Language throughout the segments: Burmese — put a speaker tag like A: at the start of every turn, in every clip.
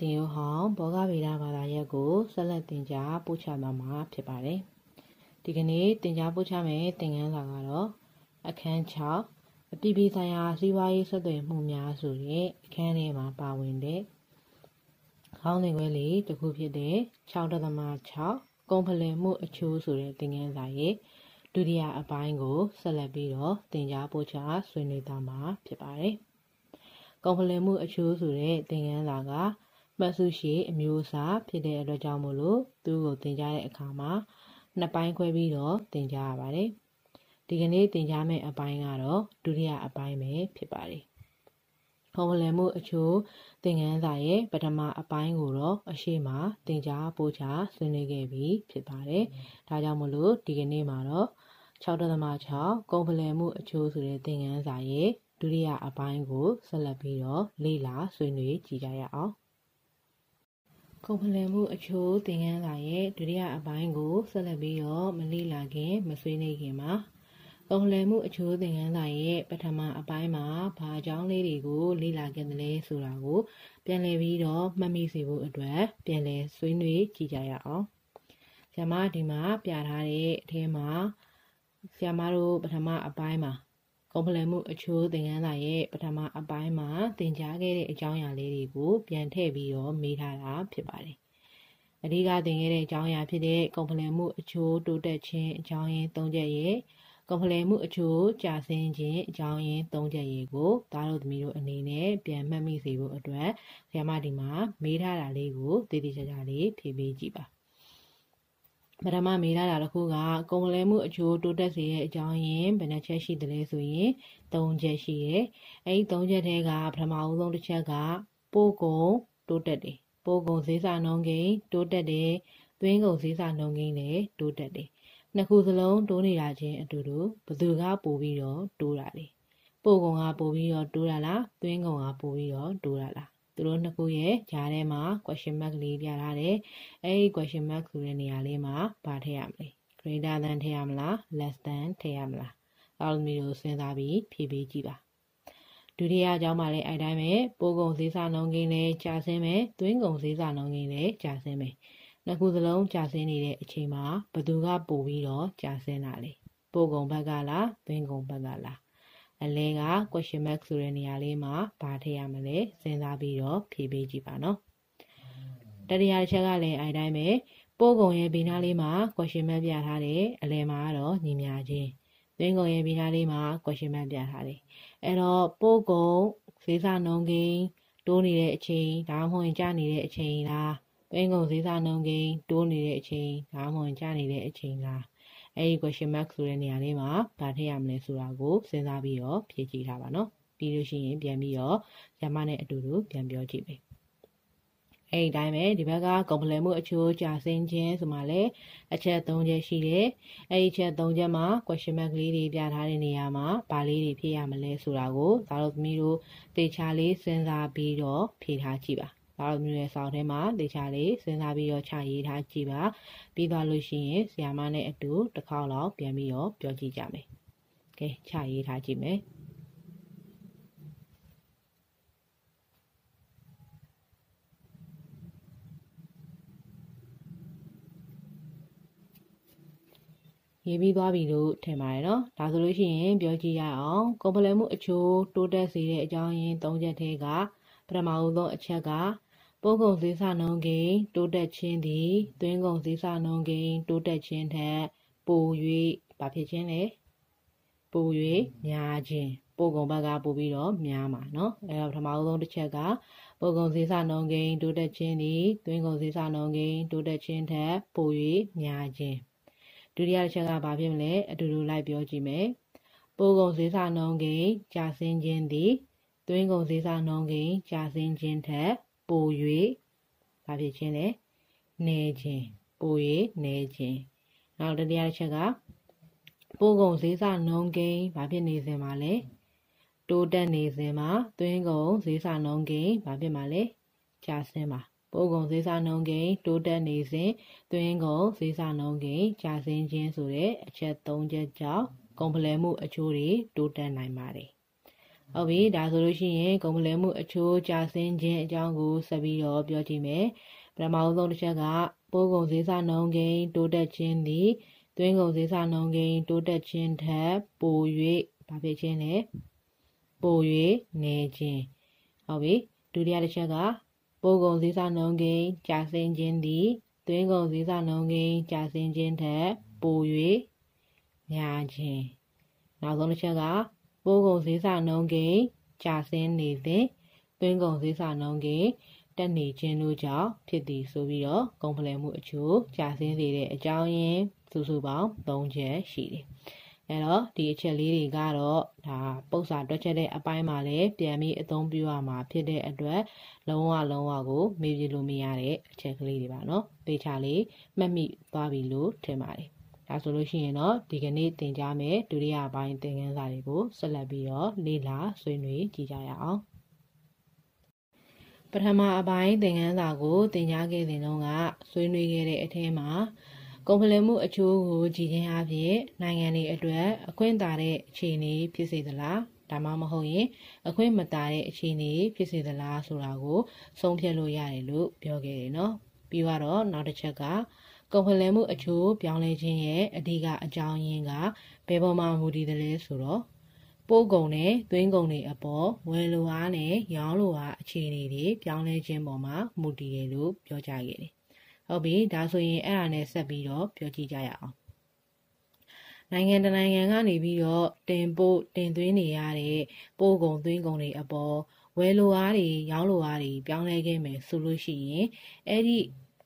A: တင်ရိုးဟောင်းဘောဂဗေဒဘာသာရပ်ကိုဆက်လက်တင်ကြားပို့ချသွားမှာဖြစ်ပါတယ်။ဒီကနေ့တင်ကြားပို့ချမယ့်သင်ခန်းစာကတော့အခန်း6အပြည်ပြည်ဆိုင်ရာစီးပွားရေးဆက်သွယ်မှုများဆိုတဲ့အခန်းထဲမှာပါဝင်တဲ့ခေါင်းစဉ်ခွဲလေးတစ်ခုဖြစ်တဲ့6.6ကုံဖလှယ်မှုအချိုးဆိုတဲ့သင်ခန်းစာရဲ့ဒုတိယအပိုင်းကိုဆက်လက်ပြီးတော့သင်ကြားပို့ချဆွေးနွေးသွားမှာဖြစ်ပါတယ်။ကွန်ဖလင်မှုအချိုးဆိုတဲ့သင်ခန်းစာက မှတ်စုရှိအမျိုးအစားဖြစ်တဲ့အတွက်ကြောင့်မို့လို့သူ့ကိုသင်ကြားတဲ့အခါမှာနှစ်ပိုင်းခွဲပြီးတော့သင်ကြားရပါတယ်။ဒီကနေ့သင်ကြားမယ့်အပိုင်းကတော့ဒုတိယအပိုင်းပဲဖြစ်ပါတယ်။ကွန်ဖလင်မှုအချိုးသင်ခန်းစာရဲ့ပထမအပိုင်းကိုတော့အရှိမသင်ကြားပို့ချဆွေးနွေးခဲ့ပြီးဖြစ်ပါတယ်။ဒါကြောင့်မို့လို့ဒီကနေ့မှာတော့6.6ကုံဖလည်မှုအချိုးဆိုတဲ့သင်ခန်းစာရဲ့ဒုတိယအပိုင်းကိုဆက်လက်ပြီးတော့လေ့လာဆွေးနွေးကြည့်ကြရအောင်။ ကုန်ဖလှယ်မှုအချိုးသင်ခန်းစာရဲ့ဒုတိယအပိုင်းကိုဆက်လက်ပြီးတော့မလေ့လာခင်မဆွေးနွေးခင်မှာကုန်ဖလှယ်မှုအချိုးသင်ခန်းစာရဲ့ပထမအပိုင်းမှာဘာအကြောင်းလေးတွေကိုလေ့လာခဲ့တယ်လဲဆိုတာကို ပြန်လည်ပြီးတော့မှတ်မိစေဖို့အတွက်ပြန်လည်ဆွေးနွေးကြည့်ကြရအောင်။ဆရာမဒီမှာပြထားတဲ့အထဲမှာဆရာမတို့ပထမအပိုင်းမှာ ကွန်ဖလန်မှုအချိုးသင်ခန်းစာရဲ့ပထမအပိုင်းမှာသင်ကြားခဲ့တဲ့အကြောင်းအရာလေးတွေကိုပြန်ထည့်ပြီးတော့မေးထားတာဖြစ်ပါတယ်။အဓိကသင်ခဲ့တဲ့အကြောင်းအရာဖြစ်တဲ့ကွန်ဖလန်မှုအချိုးတိုးတက်ခြင်းအကြောင်းရင်း၃ချက်ရဲ့ကွန်ဖလန်မှုအချိုးကြာဆင်းခြင်းအကြောင်းရင်း၃ချက်ရေကိုသားတို့သမီးတို့အနေနဲ့ပြန်မှတ်မိစေဖို့အတွက်ဆရာမဒီမှာမေးထားတာလေးကိုတည်တည်ချာချာလေးဖြည့်ပေးကြည့်ပါ။ ပထမမေးထားတာတစ်ခုကကုန်လဲမှုအချိုးတိုးတက်စေတဲ့အကြောင်းရင်းဘယ်နှချက်ရှိတယ်လဲဆိုရင်၃ချက်ရှိတယ်။အဲဒီ၃ချက်ထဲကပထမအဦးဆုံးတစ်ချက်ကပို့ကုန်တိုးတက်တယ်။ပို့ကုန်ဈေးစာနှုန်းကိန်းတိုးတက်တယ်။သွင်းကုန်ဈေးစာနှုန်းကိန်းလည်းတိုးတက်တယ်။နှစ်ခုစလုံးတိုးနေတာချင်းအတူတူဘယ်သူကပိုပြီးတော့တိုးတာလဲ။ပို့ကုန်ကပိုပြီးတော့တိုးတာလား။သွင်းကုန်ကပိုပြီးတော့တိုးတာလား သူတို့နှစ်ခုရဲ့ကြားထဲမှာ question mark လေးပြထားတယ်။အဲဒီ question mark ဆိုတဲ့နေရာလေးမှာဘာထည့်ရမလဲ greater than ထည့်ရမလား less than ထည့်ရမလားအောက်မျိုးစဉ်းစားပြီးဖြည့်ပေးကြည့်ပါဒုတိယအကြောင်းမှာလည်းအဲတိုင်းပဲပိုးကုံဈေးစာနှုန်းကိန်းလည်းကြာဆင်းမယ်သွင်းကုံဈေးစာနှုန်းကိန်းလည်းကြာဆင်းမယ်နှစ်ခုစလုံးကြာဆင်းနေတဲ့အချိန်မှာဘသူကပိုပြီးတော့ကြာဆင်းတာလဲပိုးကုံဘက်ကလားသွင်းကုံဘက်ကလား အလဲက question mark ဆိုတဲ့နေရာလေးမှာဘာထည့်ရမလဲစဉ်းစားပြီးတော့ဖြေပေးကြည့်ပါနော်တတိယတစ်ချက်ကလည်းအဲတိုင်းပဲပိုးကုံရဲ့ဘေးနားလေးမှာ question mark ပြထားတယ်အလဲမှာတော့ညီများချင်းသွင်းကုံရဲ့ဘေးနားလေးမှာ question mark ပြထားတယ်အဲ့တော့ပိုးကုံဈေးစာနှုန်းကိန်းတိုးနေတဲ့အချိန်ဒါမှမဟုတ်ကျနေတဲ့အချိန်လားသွင်းကုံဈေးစာနှုန်းကိန်းတိုးနေတဲ့အချိန်ဒါမှမဟုတ်ကျနေတဲ့အချိန်လား အဲဒီ question mark ဆိုတဲ့နေရာလေးမှာဗာထည့်ရမလဲဆိုတာကိုစဉ်းစားပြီးတော့ဖြည့်ကြည့်ထားပါနော်ပြီးလို့ရှိရင်ပြန်ပြီးတော့ရမနဲ့အတူတူပြန်ပြောကြည့်မယ်အဲ့ဒီတိုင်းပဲဒီဘက်ကကွန်ပလီမှုအချိုးကြာစင်းခြင်းဆိုမှလည်းအချက်၃ချက်ရှိတယ်။အဲ့ဒီချက်၃ချက်မှာ question mark လေးတွေပြထားတဲ့နေရာမှာဘာလေးတွေဖြည့်ရမလဲဆိုတာကိုဒါတို့သမီးတို့တေချာလေးစဉ်းစားပြီးတော့ဖြည့်ထားကြည့်ပါ။ ဒါလိုမျိုးရဲ့ဆောင်းထဲမှာတေချာလေးစဉ်းစားပြီးတော့ချရေးထားကြည့်ပါပြီးသွားလို့ရှိရင်ဆရာမနဲ့အတူတစ်ခေါက်လောက်ပြန်ပြီးတော့ပြောကြည့်ကြမယ်ကဲချရေးထားကြည့်မယ်ရေးပြီးသွားပြီလို့ထင်ပါတယ်နော်ဒါဆိုလို့ရှိရင်ပြောကြည့်ရအောင်ကွန်ပလမှုအချိုးတိုးတက်စေတဲ့အကြောင်းရင်း၃ချက်ထဲက ပထမဦးဆုံးအချက်ကပိုးကုန်ဈေးဆနှုန်းကိန်းတိုးတက်ခြင်းသည်သွင်းကုန်ဈေးဆနှုန်းကိန်းတိုးတက်ခြင်းထက်ပို၍ဘာဖြစ်ခြင်းလဲပို၍များခြင်းပို့ကုန်ဘက်ကပို့ပြီးတော့များမှာเนาะအဲတော့ပထမဆုံးတစ်ချက်ကပို့ကုန်ဈေးဆနှုန်းကိန်းတိုးတက်ခြင်းသည်သွင်းကုန်ဈေးဆနှုန်းကိန်းတိုးတက်ခြင်းထက်ပို၍များခြင်းဒုတိယတစ်ချက်ကဘာဖြစ်မလဲအတူတူလိုက်ပြောကြည့်မယ်ပို့ကုန်ဈေးဆနှုန်းကိန်းကျဆင်းခြင်းသည် သွင်းကုန်ဈေးဆနှုန်းကိန်းကျဆင်းခြင်းထက်ပို၍ဘာဖြစ်ခြင်းလဲနေခြင်းပို၍နေခြင်းနောက်တရားတစ်ချက်ကပိုးကုံဈေးစနှုံးကိန်းဘာဖြစ်နေစဉ်မှာလဲတိုးတက်နေစဉ်မှာသွင်းကုံဈေးစနှုံးကိန်းဘာဖြစ်မှာလဲကျဆင်းပါပိုးကုံဈေးစနှုံးကိန်းတိုးတက်နေစဉ်သွင်းကုံဈေးစနှုံးကိန်းကျဆင်းခြင်းဆိုတဲ့အချက်၃ချက်ကြောင့်ကွန်ပလည်မှုအချိုးတွေတိုးတက်နိုင်ပါတယ် ဟုတ်ပြီဒါဆိုလို့ရှိရင်ကုန်ပလဲမှုအချိုးကြာဆင်းခြင်းအကြောင်းကိုဆက်ပြီးတော့ပြောကြည့်မယ်ပထမဆုံးတစ်ချက်ကပိုးကုန်ဈေးစနှုန်းကိန်းတိုးတက်ခြင်းသည်သွင်းကုန်ဈေးစနှုန်းကိန်းတိုးတက်ခြင်းထက်ပို၍ဘာဖြစ်ခြင်းလဲပို၍နေခြင်းဟုတ်ပြီဒုတိယတစ်ချက်ကပိုးကုန်ဈေးစနှုန်းကိန်းကြာဆင်းခြင်းသည်သွင်းကုန်ဈေးစနှုန်းကိန်းကြာဆင်းခြင်းထက်ပို၍များခြင်းနောက်ဆုံးတစ်ချက်က ပိုးကုန်ဈေးစနှုန်းကိန်းကြာဆင်းနေသည်သွင်းကုန်ဈေးစနှုန်းကိန်းတက်နေခြင်းတို့ကြောင့်ဖြစ်သည်ဆိုပြီးတော့ကုန်ဖလှယ်မှုအချို့ကြာဆင်းစေတဲ့အကြောင်းရင်းစုစုပေါင်း၃ချက်ရှိတယ်။အဲတော့ဒီအချက်လေးတွေကတော့ဒါပု္ပ္ပာတွက်ချက်တဲ့အပိုင်းမှာလည်းပြန်ပြီးအသုံးပြုရမှာဖြစ်တဲ့အတွက်လုံးဝလုံးဝကိုမေ့ပြလို့မရတဲ့အချက်ကလေးတွေပါနော်။ပေချာလေးမှတ်မိသွားပြီလို့ထင်ပါတယ်။ ဒါဆိုလို့ရှိရင်တော့ဒီကနေ့သင်ကြားမယ်ဒုတိယပိုင်းသင်ခန်းစာတွေကိုဆက်လက်ပြီးတော့လေ့လာဆွေးနွေးကြည့်ကြရအောင်။ပထမအပိုင်းသင်ခန်းစာကိုသင်ကြားခဲ့တဲ့တုန်းကဆွေးနွေးခဲ့တဲ့အထက်မှာကုန်ဖလှယ်မှုအချိုးကိုကြည်ချင်းအဖြစ်နိုင်ငံတွေအတွက်အခွင့်တာတဲ့အခြေအနေဖြစ်စေသလားဒါမှမဟုတ်ရင်အခွင့်မတာတဲ့အခြေအနေဖြစ်စေသလားဆိုတာကိုဆုံးဖြတ်လို့ရတယ်လို့ပြောခဲ့တယ်နော်ပြီးတော့နောက်တစ်ချက်က ကုန်ဖလှယ်မှုအချိုးပြောင်းလဲခြင်းရဲ့အဓိကအကြောင်းရင်းကဘယ်ပေါ်မှာမူတည်တယ်လဲဆိုတော့ပို့ကုန်နဲ့သွင်းကုန်တွေအပေါ်ဝယ်လိုအားနဲ့ရောင်းလိုအားအခြေအနေတွေပြောင်းလဲခြင်းပေါ်မှာမူတည်တယ်လို့ပြောကြခဲ့တယ်။ဟုတ်ပြီဒါဆိုရင်အဲ့ဒါနဲ့ဆက်ပြီးတော့ပြောကြည့်ကြရအောင်။နိုင်ငံတနိုင်ငံကနေပြီးတော့တင်ပို့တင်သွင်းနေရတဲ့ပို့ကုန်သွင်းကုန်တွေအပေါ်ဝယ်လိုအားတွေရောင်းလိုအားတွေပြောင်းလဲခဲ့မယ်ဆိုလို့ရှိရင်အဲ့ဒီ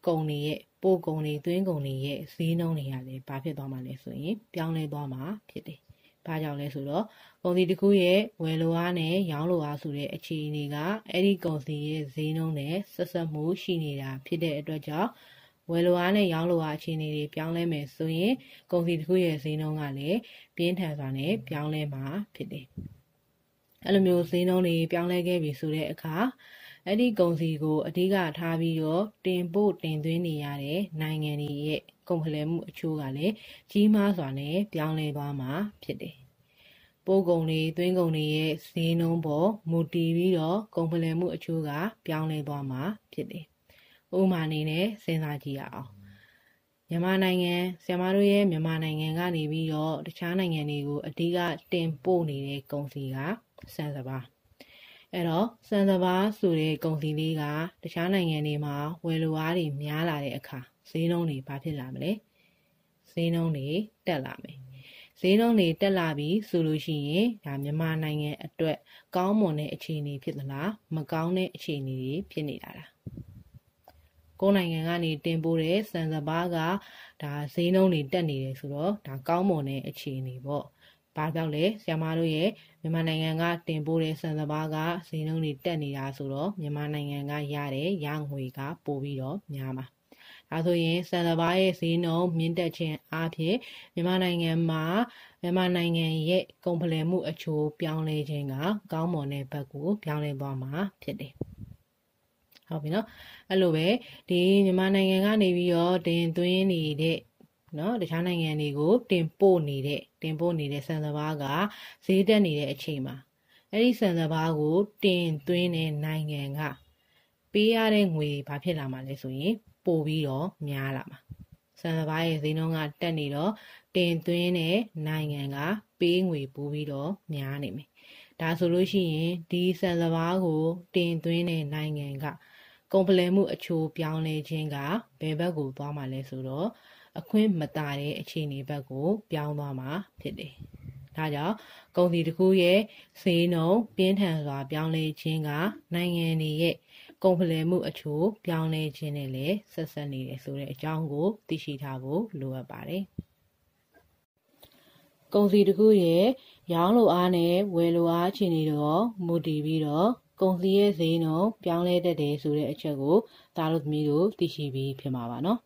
A: ကုန်တွေရဲ့ ပို့ကုန်တွေသွင်းကုန်တွေရဲ့ဈေးနှုန်းတွေကလည်းဘာဖြစ်သွားမှာလဲဆိုရင်ပြောင်းလဲသွားမှာဖြစ်တယ်ဘာကြောင့်လဲဆိုတော့ကုန်စည်တစ်ခုရဲ့ဝယ်လိုအားနဲ့ရောင်းလိုအားဆိုတဲ့အခြေအနေကအဲ့ဒီကုန်စည်ရဲ့ဈေးနှုန်းနဲ့ဆက်ဆက်မှုရှိနေတာဖြစ်တဲ့အတွက်ကြောင့်ဝယ်လိုအားနဲ့ရောင်းလိုအားအခြေအနေတွေပြောင်းလဲမယ်ဆိုရင်ကုန်စည်တစ်ခုရဲ့ဈေးနှုန်းကလည်းပြင်းထန်စွာနဲ့ပြောင်းလဲမှာဖြစ်တယ်။အဲ့လိုမျိုးဈေးနှုန်းတွေပြောင်းလဲခဲ့ပြီဆိုတဲ့အခါ အဲ့ဒီကုန်စည်ကိုအဓိကထားပြီးတော့တင်ပို့တင်သွင်းနေရတဲ့နိုင်ငံတွေရဲ့ကုန်ဖလှယ်မှုအချိုးကလည်းကြီးမားစွာနဲ့ပြောင်းလဲသွားမှာဖြစ်တယ်။ပို့ကုန်တွေသွင်းကုန်တွေရဲ့ဈေးနှုန်းပေါ်မူတည်ပြီးတော့ကုန်ဖလှယ်မှုအချိုးကပြောင်းလဲသွားမှာဖြစ်တယ်။ဥပမာအနေနဲ့စဉ်းစားကြည့်ရအောင်။မြန်မာနိုင်ငံဆရာမတို့ရဲ့မြန်မာနိုင်ငံကနေပြီးတော့တခြားနိုင်ငံတွေကိုအဓိကတင်ပို့နေတဲ့ကုန်စည်ကဆန်စပါး အဲ့တော့စံစဘာဆိုတဲ့ကုန်စည်လေးကတခြားနိုင်ငံတွေမှာဝယ်လိုအားတွေများလာတဲ့အခါဈေးနှုန်းတွေဘာဖြစ်လာမလဲဈေးနှုန်းတွေတက်လာမယ်ဈေးနှုန်းတွေတက်လာပြီဆိုလို့ရှိရင်ဒါမြန်မာနိုင်ငံအတွက် ကောင်းမွန်တဲ့အခြေအနေဖြစ်သလားမကောင်းတဲ့အခြေအနေတွေဖြစ်နေတာလားကိုယ်နိုင်ငံကနေတင်ပို့တဲ့စံစဘာကဒါဈေးနှုန်းတွေတက်နေတယ်ဆိုတော့ဒါကောင်းမွန်တဲ့အခြေအနေပေါ့ ဘာကြောင့်လဲဆရာမတို့ရဲ့မြန်မာနိုင်ငံကတင်ပို့တဲ့ဆန်စပါးကဈေးနှုန်းတွေတက်နေတာဆိုတော့မြန်မာနိုင်ငံကရတဲ့ရငွေကပိုပြီးတော့များမှာဒါဆိုရင်ဆန်စပါးရဲ့ဈေးနှုန်းမြင့်တက်ခြင်းအပြင်မြန်မာနိုင်ငံမှာမြန်မာနိုင်ငံရဲ့ကုန်ပလည်မှုအချိုးပြောင်းလဲခြင်းကကောင်းမွန်တဲ့ဘက်ကိုပြောင်းလဲသွားမှာဖြစ်တယ်ဟုတ်ပြီနော်အဲ့လိုပဲဒီမြန်မာနိုင်ငံကနေပြီးတော့တင်သွင်းနေတဲ့ နော်တခြားနိုင်ငံတွေကိုတင်ပို့နေတဲ့တင်ပို့နေတဲ့ဆန်စပါးကဈေးတက်နေတဲ့အချိန်မှာအဲ့ဒီဆန်စပါးကို တင်သွင်းတဲ့နိုင်ငံကပေးရတဲ့ငွေဘာဖြစ်လာမှာလဲဆိုရင်ပို့ပြီးတော့များလာမှာဆန်စပါးရဲ့ဈေးနှုန်းကတက်နေတော့တင်သွင်းတဲ့နိုင်ငံကပေးငွေပို့ပြီးတော့များနေမယ်ဒါဆိုလို့ရှိရင်ဒီဆန်စပါးကို တင်သွင်းတဲ့နိုင်ငံကကုန်ပလည်မှုအချိုးပြောင်းလဲခြင်းကဘယ်ဘက်ကိုသွားမှာလဲဆိုတော့ အခွင့်မတာတဲ့အခြေအနေဘက်ကို ပြောင်းသွားမှာဖြစ်တယ်။ဒါကြောင့်ကုန်စည်တစ်ခုရဲ့ဈေးနှုန်းပြင်းထန်စွာပြောင်းလဲခြင်းကနိုင်ငံတွေရဲ့ကုန်ဖလှယ်မှုအချို့ပြောင်းလဲခြင်းနဲ့လည်းဆက်ဆက်နေတယ်ဆိုတဲ့အကြောင်းကို သိရှိထားဖို့လိုအပ်ပါတယ်။ကုန်စည်တစ်ခုရဲ့ရောင်းလိုအားနဲ့ဝယ်လိုအားအခြေအနေတော့မူတည်ပြီးတော့ကုန်စည်ရဲ့ဈေးနှုန်းပြောင်းလဲတတ်တယ်ဆိုတဲ့အချက်ကိုသားတို့သမီးတို့သိရှိပြီးဖြစ်မှာပါနော်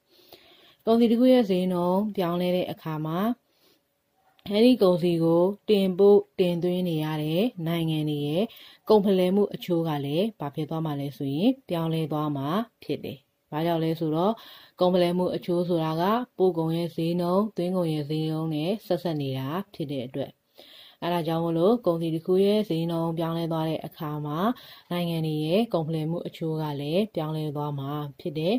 A: ကုန်စည်တစ်ခုရဲ့ဈေးနှုန်းပြောင်းလဲတဲ့အခါမှာအဲဒီကုန်စည်ကိုတင်ပို့တင်သွင်းနေရတဲ့နိုင်ငံတွေရဲ့ကုန်ဖလှယ်မှုအချိုးကလည်းဘာဖြစ်သွားမှာလဲဆိုရင်ပြောင်းလဲသွားမှာဖြစ်တယ်။ဘာကြောင့်လဲဆိုတော့ကုန်ဖလှယ်မှုအချိုးဆိုတာကပို့ကုန်ရဲ့ဈေးနှုန်း၊သွင်းကုန်ရဲ့ဈေးနှုန်းနဲ့ဆက်ဆက်နေတာဖြစ်တဲ့အတွက်အဲဒါကြောင့်မလို့ကုန်စည်တစ်ခုရဲ့ဈေးနှုန်းပြောင်းလဲသွားတဲ့အခါမှာနိုင်ငံတွေရဲ့ကုန်ပလင်မှုအချိုးကလည်းပြောင်းလဲသွားမှာဖြစ်တယ်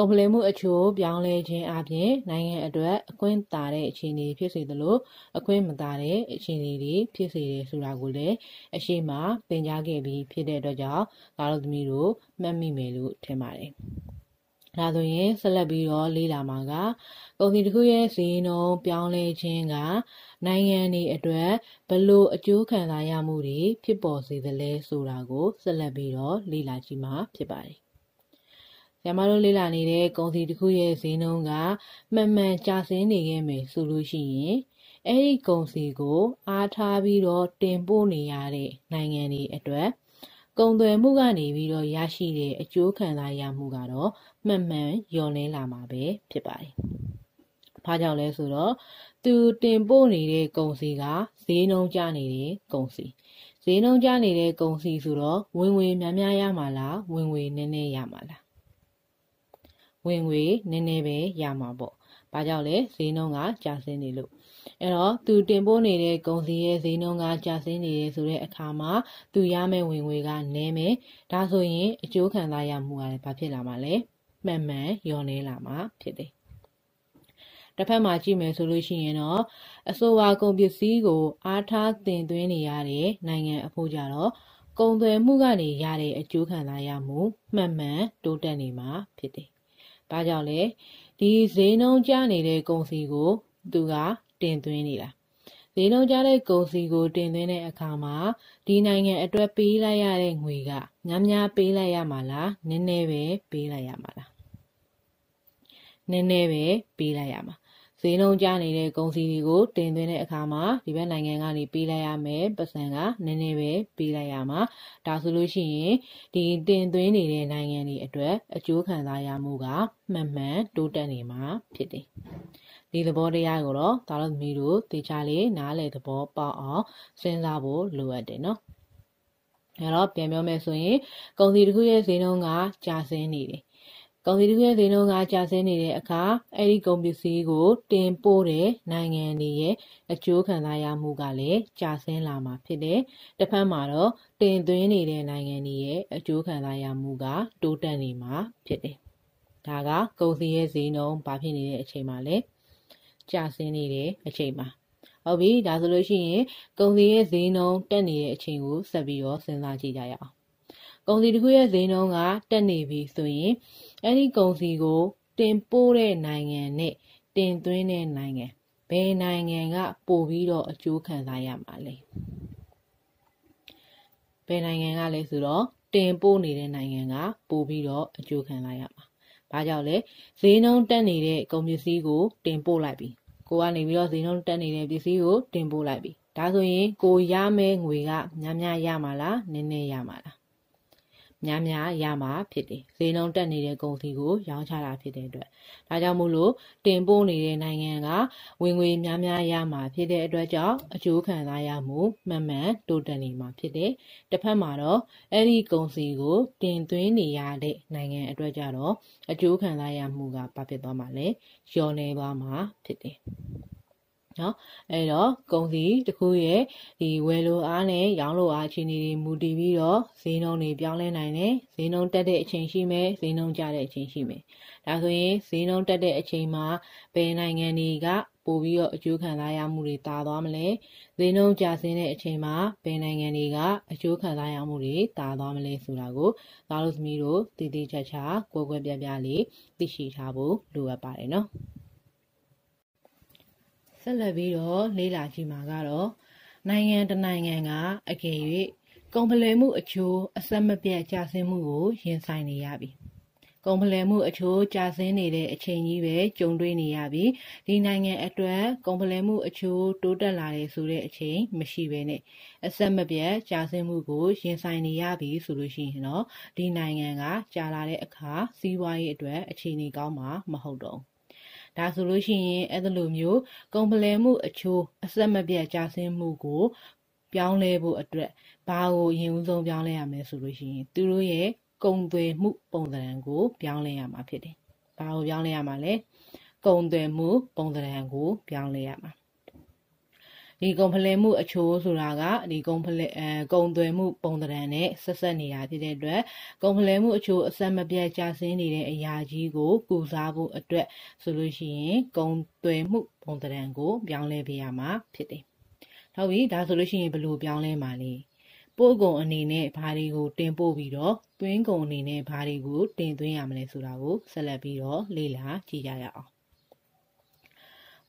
A: ကုန်ပလင်မှုအချို့ပြောင်းလဲခြင်းအပြင်နိုင်ငံအတွက်အခွင့်တာတဲ့အခြေအနေဖြစ်စေသလိုအခွင့်မတာတဲ့အခြေအနေတွေဖြစ်စေတယ်ဆိုတာကိုလည်းအရှိမသင်ကြားခဲ့ပြီးဖြစ်တဲ့အတွက်ကြောင့်သားတို့သမီးတို့မှတ်မိမယ်လို့ထင်ပါတယ်။ဒါဆိုရင်ဆက်လက်ပြီးတော့လေ့လာမှာကကုန်စည်တစ်ခုရဲ့ဈေးနှုန်းပြောင်းလဲခြင်းကနိုင်ငံတွေအတွက်ဘလို့အကျိုးခံစားရမှုတွေဖြစ်ပေါ်စေသလဲဆိုတာကိုဆက်လက်ပြီးတော့လေ့လာကြည့်မှာဖြစ်ပါတယ်။ ကျမတို့လေ့လာနေတဲ့ကုန်စည်တစ်ခုရဲ့ဈေးနှုန်းကမှန်မှန်ကျဆင်းနေခဲ့မယ်ဆိုလို့ရှိရင်အဲ့ဒီကုန်စည်ကို အားထားပြီးတော့တင်ပို့နေရတဲ့နိုင်ငံတွေအတွက်ကုန်သွယ်မှုကနေပြီးတော့ရရှိတဲ့အကျိုးခံစားရမှုကတော့မှန်မှန်လျော့နေလာမှာပဲဖြစ်ပါတယ်။ဘာကြောင့်လဲဆိုတော့သူတင်ပို့နေတဲ့ကုန်စည်ကဈေးနှုန်းကျနေတဲ့ကုန်စည်ဈေးနှုန်းကျနေတဲ့ကုန်စည်ဆိုတော့ဝင်ငွေများများရမှာလားဝင်ငွေနည်းနည်းရမှာလား ဝင်ငွေနည်းနည်းပဲရမှာပေါ့။ဘာကြောင့်လဲဈေးနှုန်းကကျဆင်းနေလို့အဲ့တော့သူတင်ပို့နေတဲ့ကုန်စည်ရဲ့ဈေးနှုန်းကကျဆင်းနေတယ်ဆိုတဲ့အခါမှာသူရမယ့်ဝင်ငွေကနည်းမယ်။ဒါဆိုရင်အကျိုးခံစားရမှုကလည်းဘာဖြစ်လာမှာလဲ။မှန်မှန်လျော့နေလာမှာဖြစ်တယ်။တစ်ဖက်မှာကြည့်မယ်ဆိုလို့ရှိရင်တော့အဆိုပါကုန်ပစ္စည်းကိုအားထားတင်သွင်းနေရတဲ့နိုင်ငံအဖို့ကြတော့ကုန်သွယ်မှုကနေရတဲ့အကျိုးခံစားရမှုမှန်မှန်တိုးတက်နေမှာဖြစ်တယ်။ ဘာကြောင့်လဲဒီဈေးနှုန်းကျနေတဲ့ကုန်စည်ကိုသူကတင်သွင်းနေတာဈေးနှုန်းကျတဲ့ကုန်စည်ကိုတင်သွင်းတဲ့အခါမှာဒီနိုင်ငံအတွက်ပေးလိုက်ရတဲ့ငွေကများများပေးလိုက်ရမှာလားနည်းနည်းပဲပေးလိုက်ရမှာလားနည်းနည်းပဲပေးလိုက်ရမှာ ဈေးနှုန်းကျနေတဲ့ကုန်စည်တွေကိုတင်သွင်းတဲ့အခါမှာဒီဘက်နိုင်ငံကနေပေးလိုက်ရမယ်ပတ်စံကနည်းနည်းပဲပေးလိုက်ရမှာဒါဆိုလို့ရှိရင်ဒီတင်သွင်းနေတဲ့နိုင်ငံတွေအတွက်အကျိုးခံစားရမှုကမှန်မှန်တိုးတက်နေမှာဖြစ်တယ်ဒီသဘောတရားကိုတော့ဒါတော့သမီးတို့တေချာလေးနားလည်သဘောပေါက်အောင်စဉ်းစားဖို့လိုအပ်တယ်နော်အဲ့တော့ပြန်ပြောမယ်ဆိုရင်ကုန်စည်တစ်ခုရဲ့ဈေးနှုန်းကကျဆင်းနေတယ် ကုန်စည်တစ်ခုရဲ့ဈေးနှုန်းကကျဆင်းနေတဲ့အခါအဲ့ဒီကုန်ပစ္စည်းကိုတင်ပို့တဲ့နိုင်ငံတွေရဲ့အကျိုးခံစားရမှုကလည်းကျဆင်းလာမှာဖြစ်တယ်။တစ်ဖက်မှာတော့တင်သွင်းနေတဲ့နိုင်ငံတွေရဲ့အကျိုးခံစားရမှုကတိုးတက်နေမှာဖြစ်တယ်။ဒါကကုန်စည်ရဲ့ဈေးနှုန်းဘာဖြစ်နေတဲ့အချိန်မှာလဲကျဆင်းနေတဲ့အချိန်မှာဟုတ်ပြီဒါဆိုလို့ရှိရင်ကုန်စည်ရဲ့ဈေးနှုန်းတက်နေတဲ့အချိန်ကိုဆက်ပြီးတော့စဉ်းစားကြည့်ကြရအောင် ကုန်စည်တစ်ခုရဲ့ဈေးနှုန်းကတက်နေပြီဆိုရင်အဲ့ဒီကုန်စည်ကိုတင်ပို့တဲ့နိုင်ငံနဲ့တင်သွင်းတဲ့နိုင်ငံဘယ်နိုင်ငံကပို့ပြီးတော့အကျိုးခံစားရမှာလဲဘယ်နိုင်ငံကလဲဆိုတော့တင်ပို့နေတဲ့နိုင်ငံကပို့ပြီးတော့အကျိုးခံစားရမှာ။ဘာကြောင့်လဲဈေးနှုန်းတက်နေတဲ့ကုန်ပစ္စည်းကိုတင်ပို့လိုက်ပြီ။ကိုကနေပြီးတော့ဈေးနှုန်းတက်နေတဲ့ပစ္စည်းကိုတင်ပို့လိုက်ပြီ။ဒါဆိုရင်ကိုရမယ့်ငွေကများများရမှာလားနည်းနည်းရမှာလား များများရမှာဖြစ်တယ်ဈေးနှုန်းတက်နေတဲ့ကုန်စည်ကိုရောင်းချတာဖြစ်တဲ့အတွက်ဒါကြောင့်မို့လို့တင်ပို့နေတဲ့နိုင်ငံကဝင်ငွေများများရမှာဖြစ်တဲ့အတွက်ကြောင့်အကျိုးခံစားရမှုမှန်မှန်တိုးတက်နေမှာဖြစ်တယ်တစ်ဖက်မှာတော့အဲ့ဒီကုန်စည်ကိုတင်သွင်းနေရတဲ့နိုင်ငံအတွက်ကြတော့အကျိုးခံစားရမှုကဘာဖြစ်သွားမှာလဲလျော့နေသွားမှာဖြစ်တယ် နော်အဲ့တော့ကုန်စည်တစ်ခုရဲ့ဒီဝယ်လိုအားနဲ့ရောင်းလိုအားအခြေအနေတွေမူတည်ပြီးတော့ဈေးနှုန်းတွေပြောင်းလဲနိုင်တယ်ဈေးနှုန်းတက်တဲ့အချိန်ရှိမယ်ဈေးနှုန်းကျတဲ့အချိန်ရှိမယ်ဒါဆိုရင်ဈေးနှုန်းတက်တဲ့အချိန်မှာဘယ်နိုင်ငံတွေကပို့ပြီးတော့အကျိုးခံစားရမှုတွေတာသွားမလဲဈေးနှုန်းကျဆင်းတဲ့အချိန်မှာဘယ်နိုင်ငံတွေကအကျိုးခံစားရမှုတွေတာသွားမလဲဆိုတာကိုသားတို့သမီးတို့တည်တည်ချာချာကိုယ်ကွယ်ပြပြလေးသိရှိထားဖို့လိုအပ်ပါတယ်နော် ဆက်လက်ပြီးတော့လေးလာကြည့်မှာကတော့နိုင်ငံတနိုင်ငံကအကယ်၍ကုန်ပလယ်မှုအချိုးအဆက်မပြတ်ကျဆင်းမှုကိုရင်ဆိုင်နေရပြီ။ကုန်ပလယ်မှုအချိုးကျဆင်းနေတဲ့အချိန်ကြီးပဲကြုံတွေ့နေရပြီ။ဒီနိုင်ငံအတွက်ကုန်ပလယ်မှုအချိုးတိုးတက်လာတယ်ဆိုတဲ့အချိန်မရှိဘဲနဲ့အဆက်မပြတ်ကျဆင်းမှုကိုရင်ဆိုင်နေရပြီဆိုလို့ရှိရင်တော့ဒီနိုင်ငံကကြာလာတဲ့အခါစီးပွားရေးအတွက်အခြေအနေကောင်းမှာမဟုတ်တော့ဘူး ဒါဆိုလို့ရှိရင်အဲ့ဒါလိုမျိုးကုန်ပလယ်မှုအချိုးအဆက်မပြတ်ကျဆင်းမှုကိုပြောင်းလဲဖို့အတွက်ဘာကိုအရင်ဦးဆုံးပြောင်းလဲရမလဲဆိုလို့ရှိရင်သူတို့ရဲ့ကုန်သွယ်မှုပုံစံကိုပြောင်းလဲရမှာဖြစ်တယ်။ဘာကိုပြောင်းလဲရမှာလဲ။ကုန်သွယ်မှုပုံစံကိုပြောင်းလဲရမှာ ဒီကုန်ဖလှယ်မှုအချိုးဆိုတာကဒီကုန်ဖလှယ်အဲကုန်သွယ်မှုပုံသဏ္ဍာန်နဲ့ဆက်ဆက်နေတာဖြစ်တဲ့အတွက်ကုန်ဖလှယ်မှုအချိုးအဆက်မပြတ်ကျဆင်းနေတဲ့အရာကြီးကိုကုစားဖို့အတွက်ဆိုလို့ရှိရင်ကုန်သွယ်မှုပုံသဏ္ဍာန်ကိုပြောင်းလဲပေးရမှာဖြစ်တယ်။ဟုတ်ပြီဒါဆိုလို့ရှိရင်ဘယ်လိုပြောင်းလဲမှာလဲ။ပို့ကုန်အနေနဲ့ဘာတွေကိုတင်ပို့ပြီးတော့သွင်းကုန်အနေနဲ့ဘာတွေကိုတင်သွင်းရမလဲဆိုတာကိုဆက်လက်ပြီးတော့လေ့လာကြည့်ကြရအောင်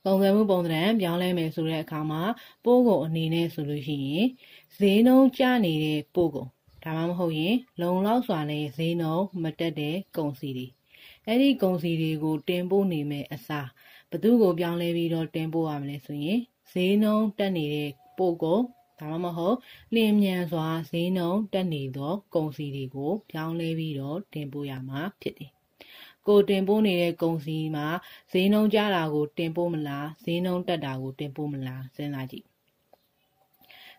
A: ပုံစံမှုပုံစံပြောင်းလဲမယ်ဆိုတဲ့အခါမှာပို့ကုန်အနေနဲ့ဆိုလို့ရှိရင်ဈေးနှုန်းကျနေတဲ့ပို့ကုန်ဒါမှမဟုတ်ရင် လုံလောက်စွာနဲ့ဈေးနှုန်းမတက်တဲ့ကုန်စည်တွေအဲ့ဒီကုန်စည်တွေကို တင်ပို့နေမယ်အစားဘသူကိုပြောင်းလဲပြီးတော့တင်ပို့ရမလဲဆိုရင်ဈေးနှုန်းတက်နေတဲ့ပို့ကုန်ဒါမှမဟုတ်လျင်မြန်စွာဈေးနှုန်းတက်နေသော ကုန်စည်တွေကိုပြောင်းလဲပြီးတော့တင်ပို့ရမှာဖြစ်တယ် ကိုတင်ပို့နေတဲ့ကုန်စည်မှာဈေးနှုန်းကျတာကို တင်ပို့မလားဈေးနှုန်းတက်တာကိုတင်ပို့မလားစဉ်းစားကြည့်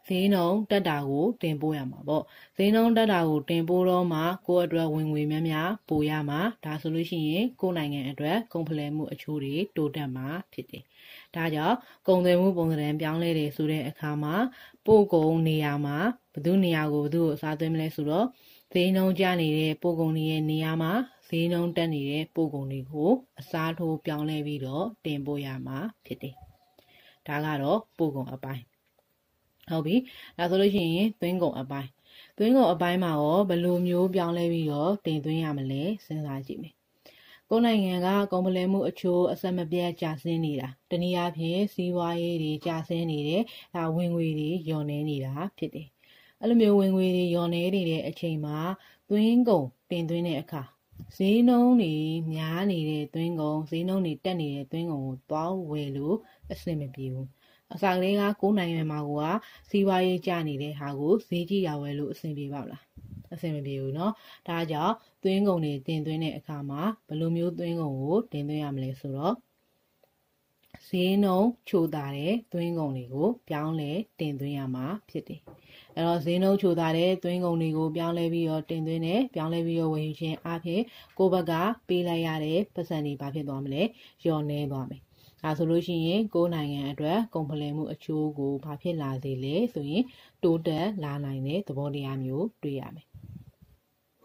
A: ဈေးနှုန်းတက်တာကို တင်ပို့ရမှာပေါ့ဈေးနှုန်းတက်တာကိုတင်ပို့တော့မှကိုယ့်အတွက်ဝင်ငွေများများပိုရမှာဒါဆိုလို့ရှိရင်ကိုယ့်နိုင်ငံအတွက်ကုန်ဖလှယ်မှုအချိုးတွေတိုးတက်မှာဖြစ်တယ်ဒါကြောင့်ကုန်သွယ်မှုပုံစံပြောင်းလဲတယ်ဆိုတဲ့အခါမှာပို့ကုန်နေရာမှာဘယ်သူနေရာကိုဘယ်သူကိုအစားသွင်းမလဲဆိုတော့ဈေးနှုန်းကျနေတဲ့ပို့ကုန်တွေရဲ့နေရာမှာ ဈေးနှုန်းတက်နေတဲ့ပို့ကုန်တွေကိုအစားထိုးပြောင်းလဲပြီးတော့တင်ပို့ရမှာဖြစ်တယ်။ဒါကတော့ပို့ကုန်အပိုင်းဟုတ်ပြီဒါဆိုလို့ရှိရင်သွင်းကုန်အပိုင်းသွင်းကုန်အပိုင်းမှာရောဘယ်လိုမျိုးပြောင်းလဲပြီးတော့တင်သွင်းရမလဲစဉ်းစားကြည့်မယ်။ကိုယ်နိုင်ငံကကုန်ပလည်မှုအချိုးအဆက်မပြတ်ကျဆင်းနေတာတနည်းအားဖြင့်စီးပွားရေးတွေကျဆင်းနေတယ်ဒါဝင်ငွေတွေလျော့နေနေတာဖြစ်တယ်။အဲ့လိုမျိုးဝင်ငွေတွေလျော့နေနေတဲ့အချိန်မှာသွင်းကုန်တင်သွင်းတဲ့အခါ ဈေးနှုန်းတွေများနေတဲ့သွင်းကုန်ဈေးနှုန်းတွေတက်နေတဲ့သွင်းကုန်ကိုသွားဝယ်လို့အဆင်မပြေဘူးအစာကလေးကကိုးနိုင်ငံမှာကစီးပွားရေးကျနေတဲ့ဟာကိုဈေးကြီးရဝယ်လို့အဆင်ပြေပါ့မလားအဆင်မပြေဘူးเนาะဒါကြောင့်သွင်းကုန်တွေတင်သွင်းတဲ့အခါမှာဘယ်လိုမျိုးသွင်းကုန်ကိုတင်သွင်းရမလဲဆိုတော့ ဈေးနှုန်းချိုတာတဲ့သွင်းကုန်တွေကိုပြောင်းလဲတင်သွင်းရမှာဖြစ်တယ်အဲ့တော့ဈေးနှုန်းချိုတာတဲ့သွင်းကုန်တွေကိုပြောင်းလဲပြီးတော့တင်သွင်းတယ်ပြောင်းလဲပြီးတော့ဝယ်ယူခြင်းအပြင်ကိုယ့်ဘက်ကပေးလိုက်ရတဲ့ပတ်စံတွေဘာဖြစ်သွားမလဲလျော့နေသွားမယ်ဒါဆိုလို့ရှိရင်ကိုယ်နိုင်ငံအတွက်ကုန်ဖလှယ်မှုအချိုးကိုဘာဖြစ်လာစေလဲဆိုရင်တိုးတက်လာနိုင်တဲ့သဘောတရားမျိုးတွေ့ရမယ်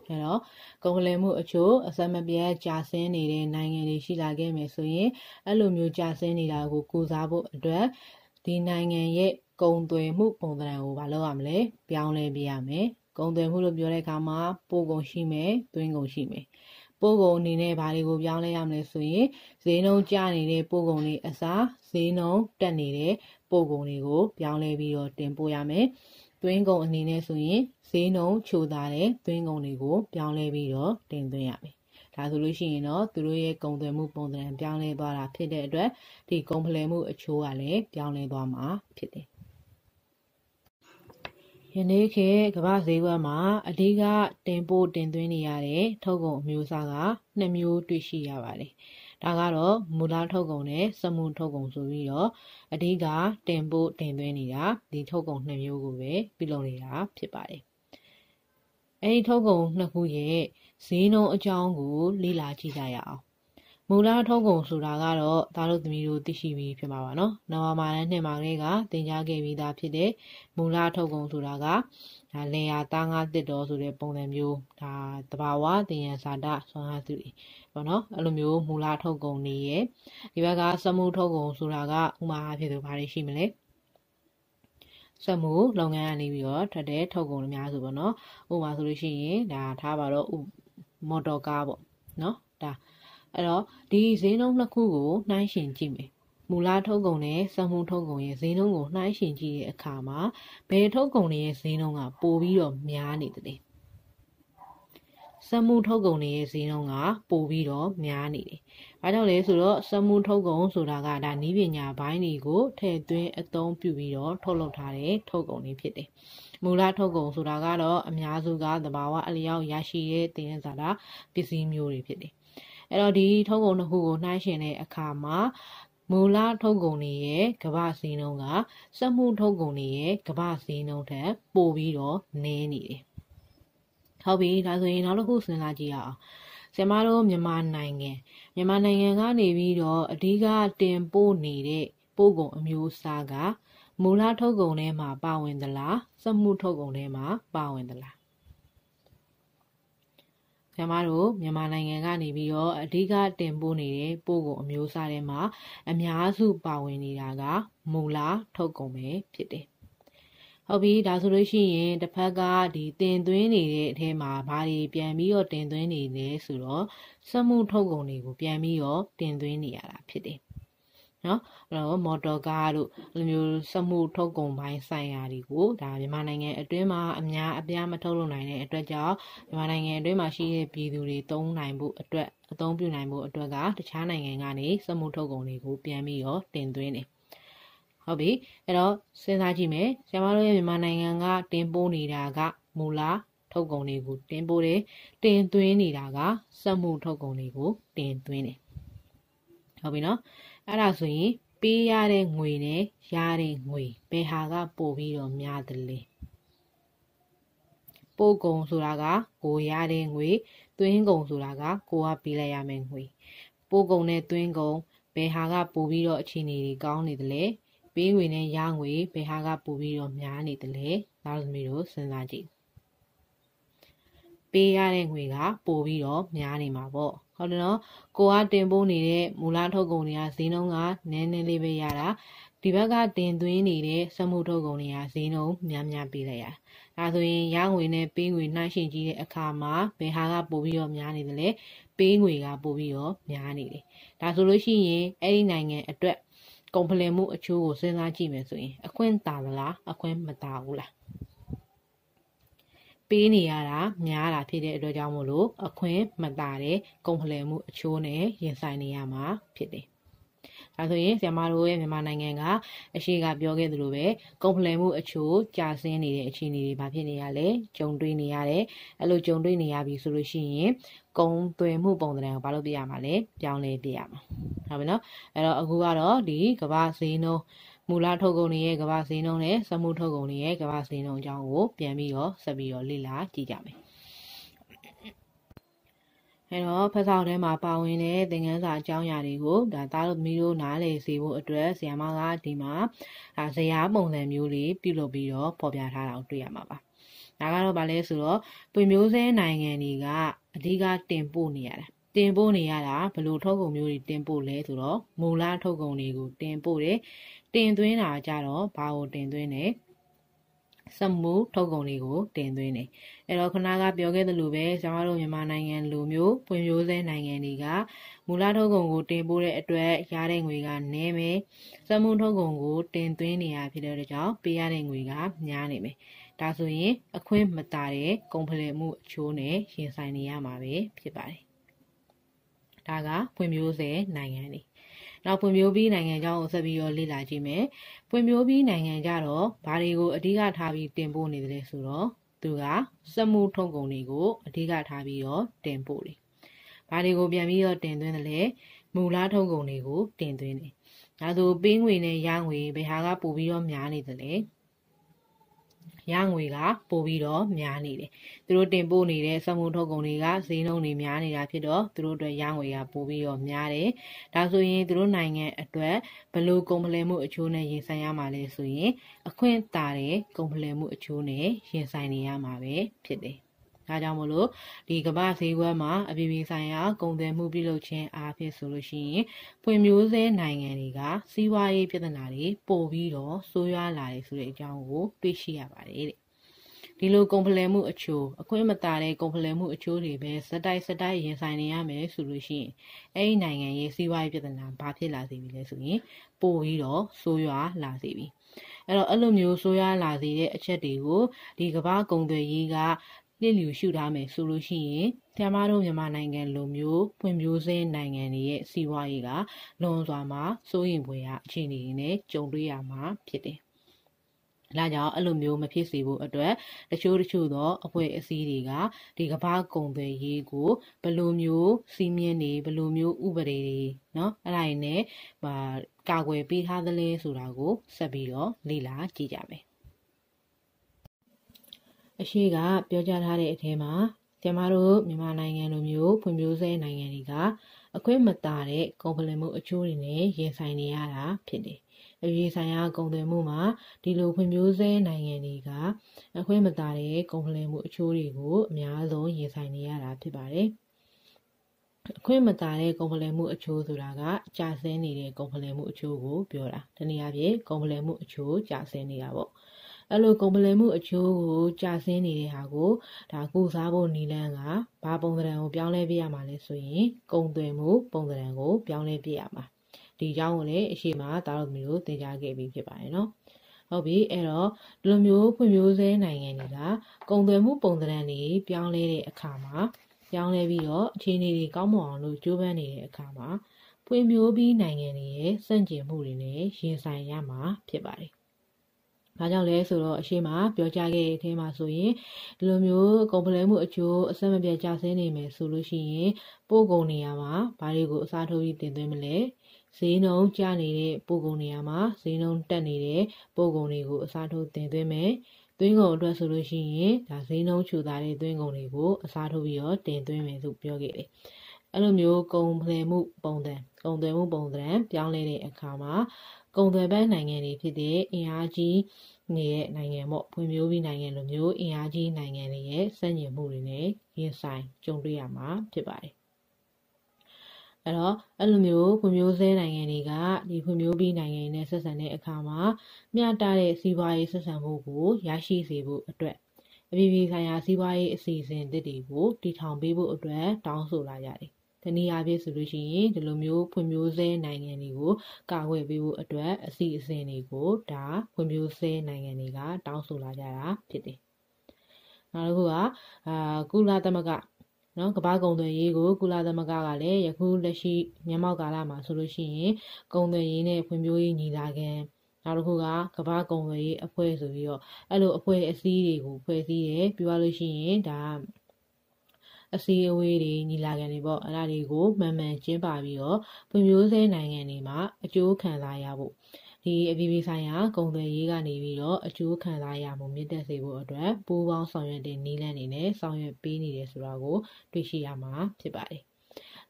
A: အဲတော့ကုန်လည်မှုအချို့အစမပြတ်ကြာဆင်းနေတဲ့နိုင်ငံတွေရှိလာခဲ့မယ်ဆိုရင်အဲ့လိုမျိုးကြာဆင်းနေတာကိုကုစားဖို့အတွက်ဒီနိုင်ငံရဲ့ကုန်သွယ်မှုပုံသဏ္ဍာန်ကိုမလုပ်ရမလဲပြောင်းလဲပြရမယ်ကုန်သွယ်မှုလို့ပြောတဲ့အခါမှာပို့ကုန်ရှိမယ်သွင်းကုန်ရှိမယ်ပို့ကုန်အနေနဲ့ဘာတွေကိုပြောင်းလဲရမလဲဆိုရင်ဈေးနှုန်းကျနေတဲ့ပို့ကုန်တွေအစားဈေးနှုန်းတက်နေတဲ့ပို့ကုန်တွေကိုပြောင်းလဲပြီးတော့တင်ပို့ရမယ် သွင်းကုန်အနေနဲ့ဆိုရင်ဈေးနှုန်းချိုသာတဲ့သွင်းကုန်တွေကိုပြောင်းလဲပြီးတော့တင်သွင်းရမယ်ဒါဆိုလို့ရှိရင်တော့သူတို့ရဲ့ကုန်သွယ်မှုပုံစံပြောင်းလဲသွားတာဖြစ်တဲ့အတွက်ဒီကုန်ဖလှယ်မှုအချိုးကလည်းပြောင်းလဲသွားမှာဖြစ်တယ်ယနေ့ခေတ်ကမ္ဘာဈေးကွက်မှာအဓိကတင်ပို့တင်သွင်းနေရတဲ့ထုတ်ကုန်အမျိုးအစားကနှစ်မျိုးတွေ့ရှိရပါတယ်။ ဒါကတော့မူလထုတ်ကုန်နဲ့စမှုထုတ်ကုန်ဆိုပြီးတော့အဓိကတင်ပို့တင်သွင်းနေတာဒီထုတ်ကုန်နှစ်မျိုးကိုပဲပြုလုပ်နေတာဖြစ်ပါတယ်။အဲဒီထုတ်ကုန်နှစ်ခုရဲ့ဈေးနှုန်းအကြောင်းကို လေ့လာကြည့်ကြရအောင်မူလထုတ်ကုန်ဆိုတာကတော့သားတို့သမီးတို့သိရှိပြီးဖြစ်မှာပါနော်။နောင်မာနဲ့နှစ်မှာကလေးကသင်ကြားခဲ့ပြီးသားဖြစ်တဲ့မူလထုတ်ကုန်ဆိုတာကဒါလေယာသားငါတစ်တော်ဆိုတဲ့ပုံစံမျိုးဒါတဘာဝတင်ရဇာတဆွမ်းအားစုတွေ ပေါ့နော်အဲ့လိုမျိုးမူလထုတ်ကုန်နေရဲ့ဒီဘက်ကစမှုထုတ်ကုန်ဆိုတာကဥမာအဖြစ်ဆိုဘာတွေရှိမလဲစက်မှုလုပ်ငန်းကနေပြီးတော့ထွက်တဲ့ထုတ်ကုန်အများစုပေါ့နော်ဥပမာဆိုလို့ရှိရင်ဒါထားပါတော့မော်တော်ကားပေါ့နော်ဒါအဲ့တော့ဒီဈေးနှုန်းနှစ်ခုကိုနှိုင်းယှဉ်ကြည့်မယ်မူလထုတ်ကုန်နဲ့စက်မှုထုတ်ကုန်ရဲ့ဈေးနှုန်းကိုနှိုင်းယှဉ်ကြည့်တဲ့အခါမှာဘယ်ထုတ်ကုန်တွေရဲ့ဈေးနှုန်းကပိုပြီးတော့များနေတယ် စက်မှုထုတ်ကုန်တွေရဲ့ဈေးနှုန်းကပိုပြီးတော့များနေတယ်။ဘာကြောင့်လဲဆိုတော့စက်မှုထုတ်ကုန်ဆိုတာကဒါနီးပညာဘိုင်းတွေကိုထည့်သွင်းအသုံးပြုပြီးတော့ထုတ်လုပ်ထားတဲ့ထုတ်ကုန်တွေဖြစ်တယ်။မူလထုတ်ကုန်ဆိုတာကတော့အများစုကသဘာဝအလျောက်ရရှိတဲ့တင်ရစာတာပစ္စည်းမျိုးတွေဖြစ်တယ်။အဲ့တော့ဒီထုတ်ကုန်နှစ်ခုကိုနှိုင်းယှဉ်တဲ့အခါမှာမူလထုတ်ကုန်တွေရဲ့ကမ္ဘာစည်းနှုန်းကစက်မှုထုတ်ကုန်တွေရဲ့ကမ္ဘာစည်းနှုန်းထက်ပိုပြီးတော့နည်းနေတယ်။ ဟုတ်ပြီဒါဆိုရင်နောက်တစ်ခုစဉ်းစားကြည့်ရအောင်။ကျမတို့မြန်မာနိုင်ငံမြန်မာနိုင်ငံကနေပြီးတော့အဓိကတင်ပို့နေတဲ့ပို့ကုန်အမျိုးအစားကမူလထုတ်ကုန်ထဲမှာပါဝင်သလားစက်မှုထုတ်ကုန်ထဲမှာပါဝင်သလားကျမတို့မြန်မာနိုင်ငံကနေပြီးတော့အဓိကတင်ပို့နေတဲ့ပို့ကုန်အမျိုးအစားတွေမှာအများစုပါဝင်နေတာကမူလာထုတ်ကုန်ပဲဖြစ်တယ်။ ဟုတ်ပြီဒါဆိုလို့ရှိရင်တစ်ဖက်ကဒီတင်သွင်းနေတဲ့အထဲမှာဘာတွေပြန်ပြီးတော့တင်သွင်းနေလဲဆိုတော့စက်မှုထုတ်ကုန်တွေကိုပြန်ပြီးတော့တင်သွင်းနေရတာဖြစ်တယ်နော်အဲ့တော့မော်တော်ကားတို့လိုမျိုးစက်မှုထုတ်ကုန်ပိုင်းဆိုင်ရာတွေကိုဒါမြန်မာနိုင်ငံအတွင်းမှာအများအပြားမထုတ်လုပ်နိုင်တဲ့အတွက်ကြောင့်မြန်မာနိုင်ငံအတွင်းမှာရှိတဲ့ပြည်သူတွေသုံးနိုင်ဖို့အတွက်အသုံးပြုနိုင်ဖို့အတွက်ကတခြားနိုင်ငံကနေစက်မှုထုတ်ကုန်တွေကိုပြန်ပြီးတော့တင်သွင်းတယ် ဟုတ်ပြီအဲ့တော့စဉ်းစားကြည့်မယ်ဆရာမတို့ရဲ့မြန်မာနိုင်ငံကတင်ပို့နေတာကမူလာထုတ်ကုန်တွေကိုတင်ပို့တယ်တင်သွင်းနေတာကစက်မှုထုတ်ကုန်တွေကိုတင်သွင်းတယ်ဟုတ်ပြီနော်အဲ့ဒါဆိုရင်ပေးရတဲ့ငွေနဲ့ရတဲ့ငွေဘယ်ဟာကပို့ပြီးတော့များတယ်လဲပို့ကုန်ဆိုတာကကိုရတဲ့ငွေသွင်းကုန်ဆိုတာကကိုကပေးလိုက်ရမယ့်ငွေပို့ကုန်နဲ့သွင်းကုန်ဘယ်ဟာကပို့ပြီးတော့အခြေအနေတွေကောင်းနေတယ်လဲ ပေးငွေနဲ့ရငွေဘယ်ဟာကပို့ပြီးတော့များနေတယ်လဲသားသမီးတို့စဉ်းစားကြည့်ပေးရတဲ့ငွေကပို့ပြီးတော့များနေမှာပေါ့ဟုတ်တယ်နော်ကိုကတင်ပို့နေတဲ့မူလထုတ်ကုန်တွေကဈေးနှုန်းကနည်းနည်းလေးပဲရတာဒီဘက်ကတင်သွင်းနေတဲ့စက်မှုထုတ်ကုန်တွေကဈေးနှုန်းများများပေးလိုက်ရဒါဆိုရင်ရငွေနဲ့ပေးငွေနှိုင်းယှဉ်ကြည့်တဲ့အခါမှာဘယ်ဟာကပိုပြီးတော့များနေတယ်လဲပေးငွေကပိုပြီးတော့များနေတယ်ဒါဆိုလို့ရှိရင်အဲ့ဒီနိုင်ငံအတွက် ကုန်ပလင်မှုအချိုးကိုစဉ်းစားကြည့်မယ်ဆိုရင် အခွင့်တာမလားအခွင့်မတာဘူးလားပေးနေရတာများတာဖြစ်တဲ့အတွက်ကြောင့်မို့လို့အခွင့်မတာတဲ့ကုန်ဖလှယ်မှုအချိုးနဲ့ရင်ဆိုင်နေရမှာဖြစ်တယ်။ဒါဆိုရင်ဆရာမတို့ရဲ့မြန်မာနိုင်ငံကအရှိကပြောခဲ့သလိုပဲကုန်ဖလှယ်မှုအချိုးကြာဆင်းနေတဲ့အခြေအနေတွေဘာဖြစ်နေရလဲကြုံတွေ့နေရတယ်။အဲ့လိုကြုံတွေ့နေရပြီဆိုလို့ရှိရင် ကုံသွင်းမှုပုံစံကိုဘာလို့ပြရမှာလဲပြောင်းလဲပြရမှာ။ဟုတ်ပြီနော်။အဲ့တော့အခုကတော့ဒီကမ္ဘာဈေးနှုန်းမူလထုတ်ကုန်တွေရဲ့ကမ္ဘာဈေးနှုန်းနဲ့စမှုထုတ်ကုန်တွေရဲ့ကမ္ဘာဈေးနှုန်းအကြောင်းကိုပြန်ပြီးတော့ဆက်ပြီးတော့လေ့လာကြည့်ကြမယ်အဲတော့ဖတ်ဆောင်ထဲမှာပါဝင်တဲ့သင်ခန်းစာအကြောင်းအရာတွေကိုဒါသားတို့သမီးတို့နားလည်စေဖို့အတွက်ဆရာမကဒီမှာဒါဇရာပုံစံမျိုးလေးပြုလုပ်ပြီးတော့ဖော်ပြထားတာကိုတွေ့ရမှာပါ။ ဒါကတော့ဗာလဲဆိုတော့ပွေမျိုးစဲနိုင်ငံတွေကအဓိကတင်ပို့နေရတာတင်ပို့နေရတာဘလို့ထုတ်ကုန်မျိုးတွေတင်ပို့လဲဆိုတော့မူလထုတ်ကုန်တွေကိုတင်ပို့တယ်တင်သွင်းတာကြတော့ဘာကိုတင်သွင်းလဲစမှုထုတ်ကုန်တွေကိုတင်သွင်းတယ်အဲ့တော့ခဏကပြောခဲ့သလိုပဲကျွန်တော်တို့မြန်မာနိုင်ငံလိုမျိုးပွင့်မျိုးစဲနိုင်ငံတွေကမူလထုတ်ကုန်ကိုတင်ပို့တဲ့အတွက်ရတဲ့ငွေကနည်းမယ်စမှုထုတ်ကုန်ကိုတင်သွင်းနေရဖြစ်တဲ့ကြောင့်ပေးရတဲ့ငွေကများနေမယ် ဒါဆိုရင်အခွင့်မတာတဲ့ကုန်ဖလှယ်မှုအချိုးနဲ့ရင်ဆိုင်နေရမှာပဲဖြစ်ပါတယ်ဒါကဖွံ့ဖြိုးဆဲနိုင်ငံတွေနောက်ဖွံ့ဖြိုးပြီးနိုင်ငံကြောင်းကိုဆက်ပြီးတော့လေ့လာကြည့်မယ်ဖွံ့ဖြိုးပြီးနိုင်ငံကြတော့ဘာတွေကိုအဓိကထားပြီးတင်ပို့နေတယ်ဆိုတော့သူကစက်မှုထုံးကုန်တွေကိုအဓိကထားပြီးတော့တင်ပို့တယ်ဘာတွေကိုပြန်ပြီးတော့တင်သွင်းတယ်လဲမူလားထုံးကုန်တွေကိုတင်သွင်းတယ်ဒါဆိုပေးငွေနဲ့ရငွေဘယ်ဟာကပို့ပြီးတော့များနေတယ်လဲ ရငွေကပို့ပြီးတော့များနေတယ်။သူတို့တင်ပို့နေတဲ့စက်မှုထုတ်ကုန်တွေကဈေးနှုန်းတွေများနေတာဖြစ်တော့သူတို့အတွက်ရငွေကပို့ပြီးတော့များတယ်။ဒါဆိုရင်သူတို့နိုင်ငံအတွက်ဘလို့ကုန်ပလည်မှုအချိုးနဲ့ရင်ဆိုင်ရမှာလဲဆိုရင်အခွင့်တာတဲ့ကုန်ပလည်မှုအချိုးနဲ့ရင်ဆိုင်နေရမှာပဲဖြစ်တယ်။ ဒါကြောင့်မလို့ဒီကမ္ဘာဈေးကွက်မှာအပြည်ပြည်ဆိုင်ရာကုန်သွယ်မှုပြုလုပ်ခြင်းအားဖြင့်ဆိုလို့ရှိရင်ဖွံ့ဖြိုးဆဲနိုင်ငံတွေကစီးပွားရေးပြဿနာတွေပိုပြီးတော့ဆိုးရွားလာတယ်ဆိုတဲ့အကြောင်းကိုတွေ့ရှိရပါတယ်တဲ့ဒီလိုကုန်ဖလှယ်မှုအချိုးအခွင့်မတာတဲ့ကုန်ဖလှယ်မှုအချိုးတွေပဲစတိုက်စတိုက်ရင်ဆိုင်နေရမယ်ဆိုလို့ရှိရင်အဲ့ဒီနိုင်ငံရဲ့စီးပွားရေးပြဿနာဘာဖြစ်လာစေပြီလဲဆိုရင်ပိုပြီးတော့ဆိုးရွားလာစေပြီအဲ့တော့အဲ့လိုမျိုးဆိုးရွားလာစေတဲ့အချက်တွေကိုဒီကမ္ဘာကုန်သွယ်ရေးက လစ်လျူရှုထားမယ်ဆိုလို့ရှိရင်ဆရာမတို့မြန်မာနိုင်ငံလိုမျိုးဖွံ့ဖြိုးဆဲနိုင်ငံတွေရဲ့စီးပွားရေးကလွန်စွာမှာစိုးရိမ်ဖွယ်ရာအခြေအနေတွေနဲ့ကြုံတွေ့ရမှာဖြစ်တယ်။ဒါကြောင့်အဲ့လိုမျိုးမဖြစ်စေဖို့အတွက်တချို့တချို့သောအဖွဲ့အစည်းတွေကဒီကမ္ဘာကုန်သွယ်ရေးကိုဘယ်လိုမျိုးစီးမြင်နေဘယ်လိုမျိုးဥပဒေတွေเนาะအဲ့ဒါတွေနဲ့ကာကွယ်ပေးထားသလဲဆိုတာကိုဆက်ပြီးတော့လေ့လာကြည့်ကြမယ်။ အရှိကပြောကြားထားတဲ့အထဲမှာကျမတို့မြန်မာနိုင်ငံလိုမျိုးဖွံ့ဖြိုးဆဲနိုင်ငံတွေကအအခွင့်မသာတဲ့ကုန်ပလင်မှုအချိုးတွေနဲ့ရင်ဆိုင်နေရတာဖြစ်တယ်။အရေးဆိုင်ရာကုန်သွယ်မှုမှာဒီလိုဖွံ့ဖြိုးဆဲနိုင်ငံတွေကအခွင့်မသာတဲ့ကုန်ပလင်မှုအချိုးတွေကိုအများဆုံးရင်ဆိုင်နေရတာဖြစ်ပါတယ်။အခွင့်မသာတဲ့ကုန်ပလည်မှုအချိုးဆိုတာကကြာဆင်းနေတဲ့ကုန်ပလည်မှုအချိုးကိုပြောတာတနည်းအားဖြင့်ကုန်ပလည်မှုအချိုးကြာဆင်းနေတာပေါ့ အဲ့လိုကုန်ပလည်မှုအချိုးကိုကြာဆင်းနေတဲ့ဟာကိုဒါကုစားဖို့နီလန်းကဘာပုံစံကိုပြောင်းလဲပြရမှာလဲဆိုရင်ကုန်သွယ်မှုပုံစံကိုပြောင်းလဲပြရမှာဒီအကြောင်းကိုလည်းအရှိမတားလို့မျိုးသင်ကြားခဲ့ပြီးဖြစ်ပါတယ်နော်ဟုတ်ပြီအဲ့တော့ဒီလိုမျိုးဖွံ့ဖြိုးဆဲနိုင်ငံတွေကကုန်သွယ်မှုပုံစံတွေပြောင်းလဲတဲ့အခါမှာပြောင်းလဲပြီးတော့အခြေအနေတွေကောင်းမွန်အောင်လို့ကြိုးပမ်းနေတဲ့အခါမှာဖွံ့ဖြိုးပြီးနိုင်ငံတွေရဲ့စန့်ကျင်မှုတွေနဲ့ရင်ဆိုင်ရမှာဖြစ်ပါတယ်။ ဘာကြောင့်လဲဆိုတော့အရှိမပြောကြခဲ့တဲ့အထဲမှာဆိုရင်ဒီလိုမျိုးကုန်ပလဲမှုအကျိုးအဆက်မပြတ်ကျဆင်းနေမယ်ဆိုလို့ရှိရင်ပို့ကုန်နေရာမှာဘာတွေကိုအစားထိုးပြီးတင်သွင်းမလဲဈေးနှုန်းကျနေတဲ့ပို့ကုန်နေရာမှာဈေးနှုန်းတက်နေတဲ့ပို့ကုန်တွေကိုအစားထိုးတင်သွင်းမယ်သွင်းကုန်အတွက်ဆိုလို့ရှိရင်ဒါဈေးနှုန်းချူသားတဲ့သွင်းကုန်တွေကိုအစားထိုးပြီးတော့တင်သွင်းမယ်လို့ပြောခဲ့တယ်။အဲ့လိုမျိုးကုန်ဖလှယ်မှုပုံစံကုန်သွယ်မှုပုံစံပြောင်းလဲတဲ့အခါမှာ ကုန်သွယ်ဘက်နိုင်ငံတွေဖြစ်တဲ့အင်အားကြီးနေတဲ့နိုင်ငံပေါ့ဖွံ့ဖြိုးပြီးနိုင်ငံလိုမျိုးအင်အားကြီးနိုင်ငံတွေရဲ့စံ့ညင်မှုတွေနဲ့ရင်ဆိုင်ကြုံတွေ့ရမှာဖြစ်ပါတယ်။အဲ့တော့အဲ့လိုမျိုးဖွံ့ဖြိုးဆဲနိုင်ငံတွေကဒီဖွံ့ဖြိုးပြီးနိုင်ငံတွေနဲ့ဆက်ဆံတဲ့အခါမှာမျှတတဲ့စီးပွားရေးဆက်ဆံမှုကိုရရှိစေဖို့အတွက်အပြည်ပြည်ဆိုင်ရာစီးပွားရေးအစီအစဉ်တွေကိုတည်ထောင်ပေးဖို့အတွက်တောင်းဆိုလာကြတယ်။ တနည်းအားဖြင့်ဆိုလို့ရှိရင်ဒီလိုမျိုးဖွံ့ဖြိုးဆဲနိုင်ငံတွေကိုကာကွယ်ပေးဖို့အတွက်အစီအစဉ်တွေကိုဒါဖွံ့ဖြိုးဆဲနိုင်ငံတွေကတောင်းဆိုလာကြတာဖြစ်တယ်။နောက်တစ်ခုကအာကုလသမဂ္ဂနော်ကမ္ဘာကုန်သွယ်ရေးကိုကုလသမဂ္ဂကလည်းယခုလက်ရှိမြန်မာကာလမှာဆိုလို့ရှိရင်ကုန်သွယ်ရေးနဲ့ဖွံ့ဖြိုးရေးညီလာခံနောက်တစ်ခုကကမ္ဘာကုန်သွယ်ရေးအဖွဲ့ဆိုပြီးတော့အဲ့လိုအဖွဲ့အစည်းတွေကိုဖွဲ့စည်းတယ်ပြောရလို့ရှိရင်ဒါ အစည်းအဝေးတွေညီလာခံတွေပေါ့အဲ့ဒါတွေကိုမှန်မှန်ကျင်းပပြီးတော့ဖွံ့ဖြိုးဆဲနိုင်ငံတွေမှာအကျိုးခံစားရဖို့ဒီအပြည်ပြည်ဆိုင်ရာကုန်သွယ်ရေးကနေပြီးတော့အကျိုးခံစားရမှုမြင့်တက်စေဖို့အတွက်ပူးပေါင်းဆောင်ရွက်တဲ့နည်းလမ်းတွေနဲ့ဆောင်ရွက်ပေးနေတယ်ဆိုတာကိုတွေ့ရှိရမှာဖြစ်ပါတယ်။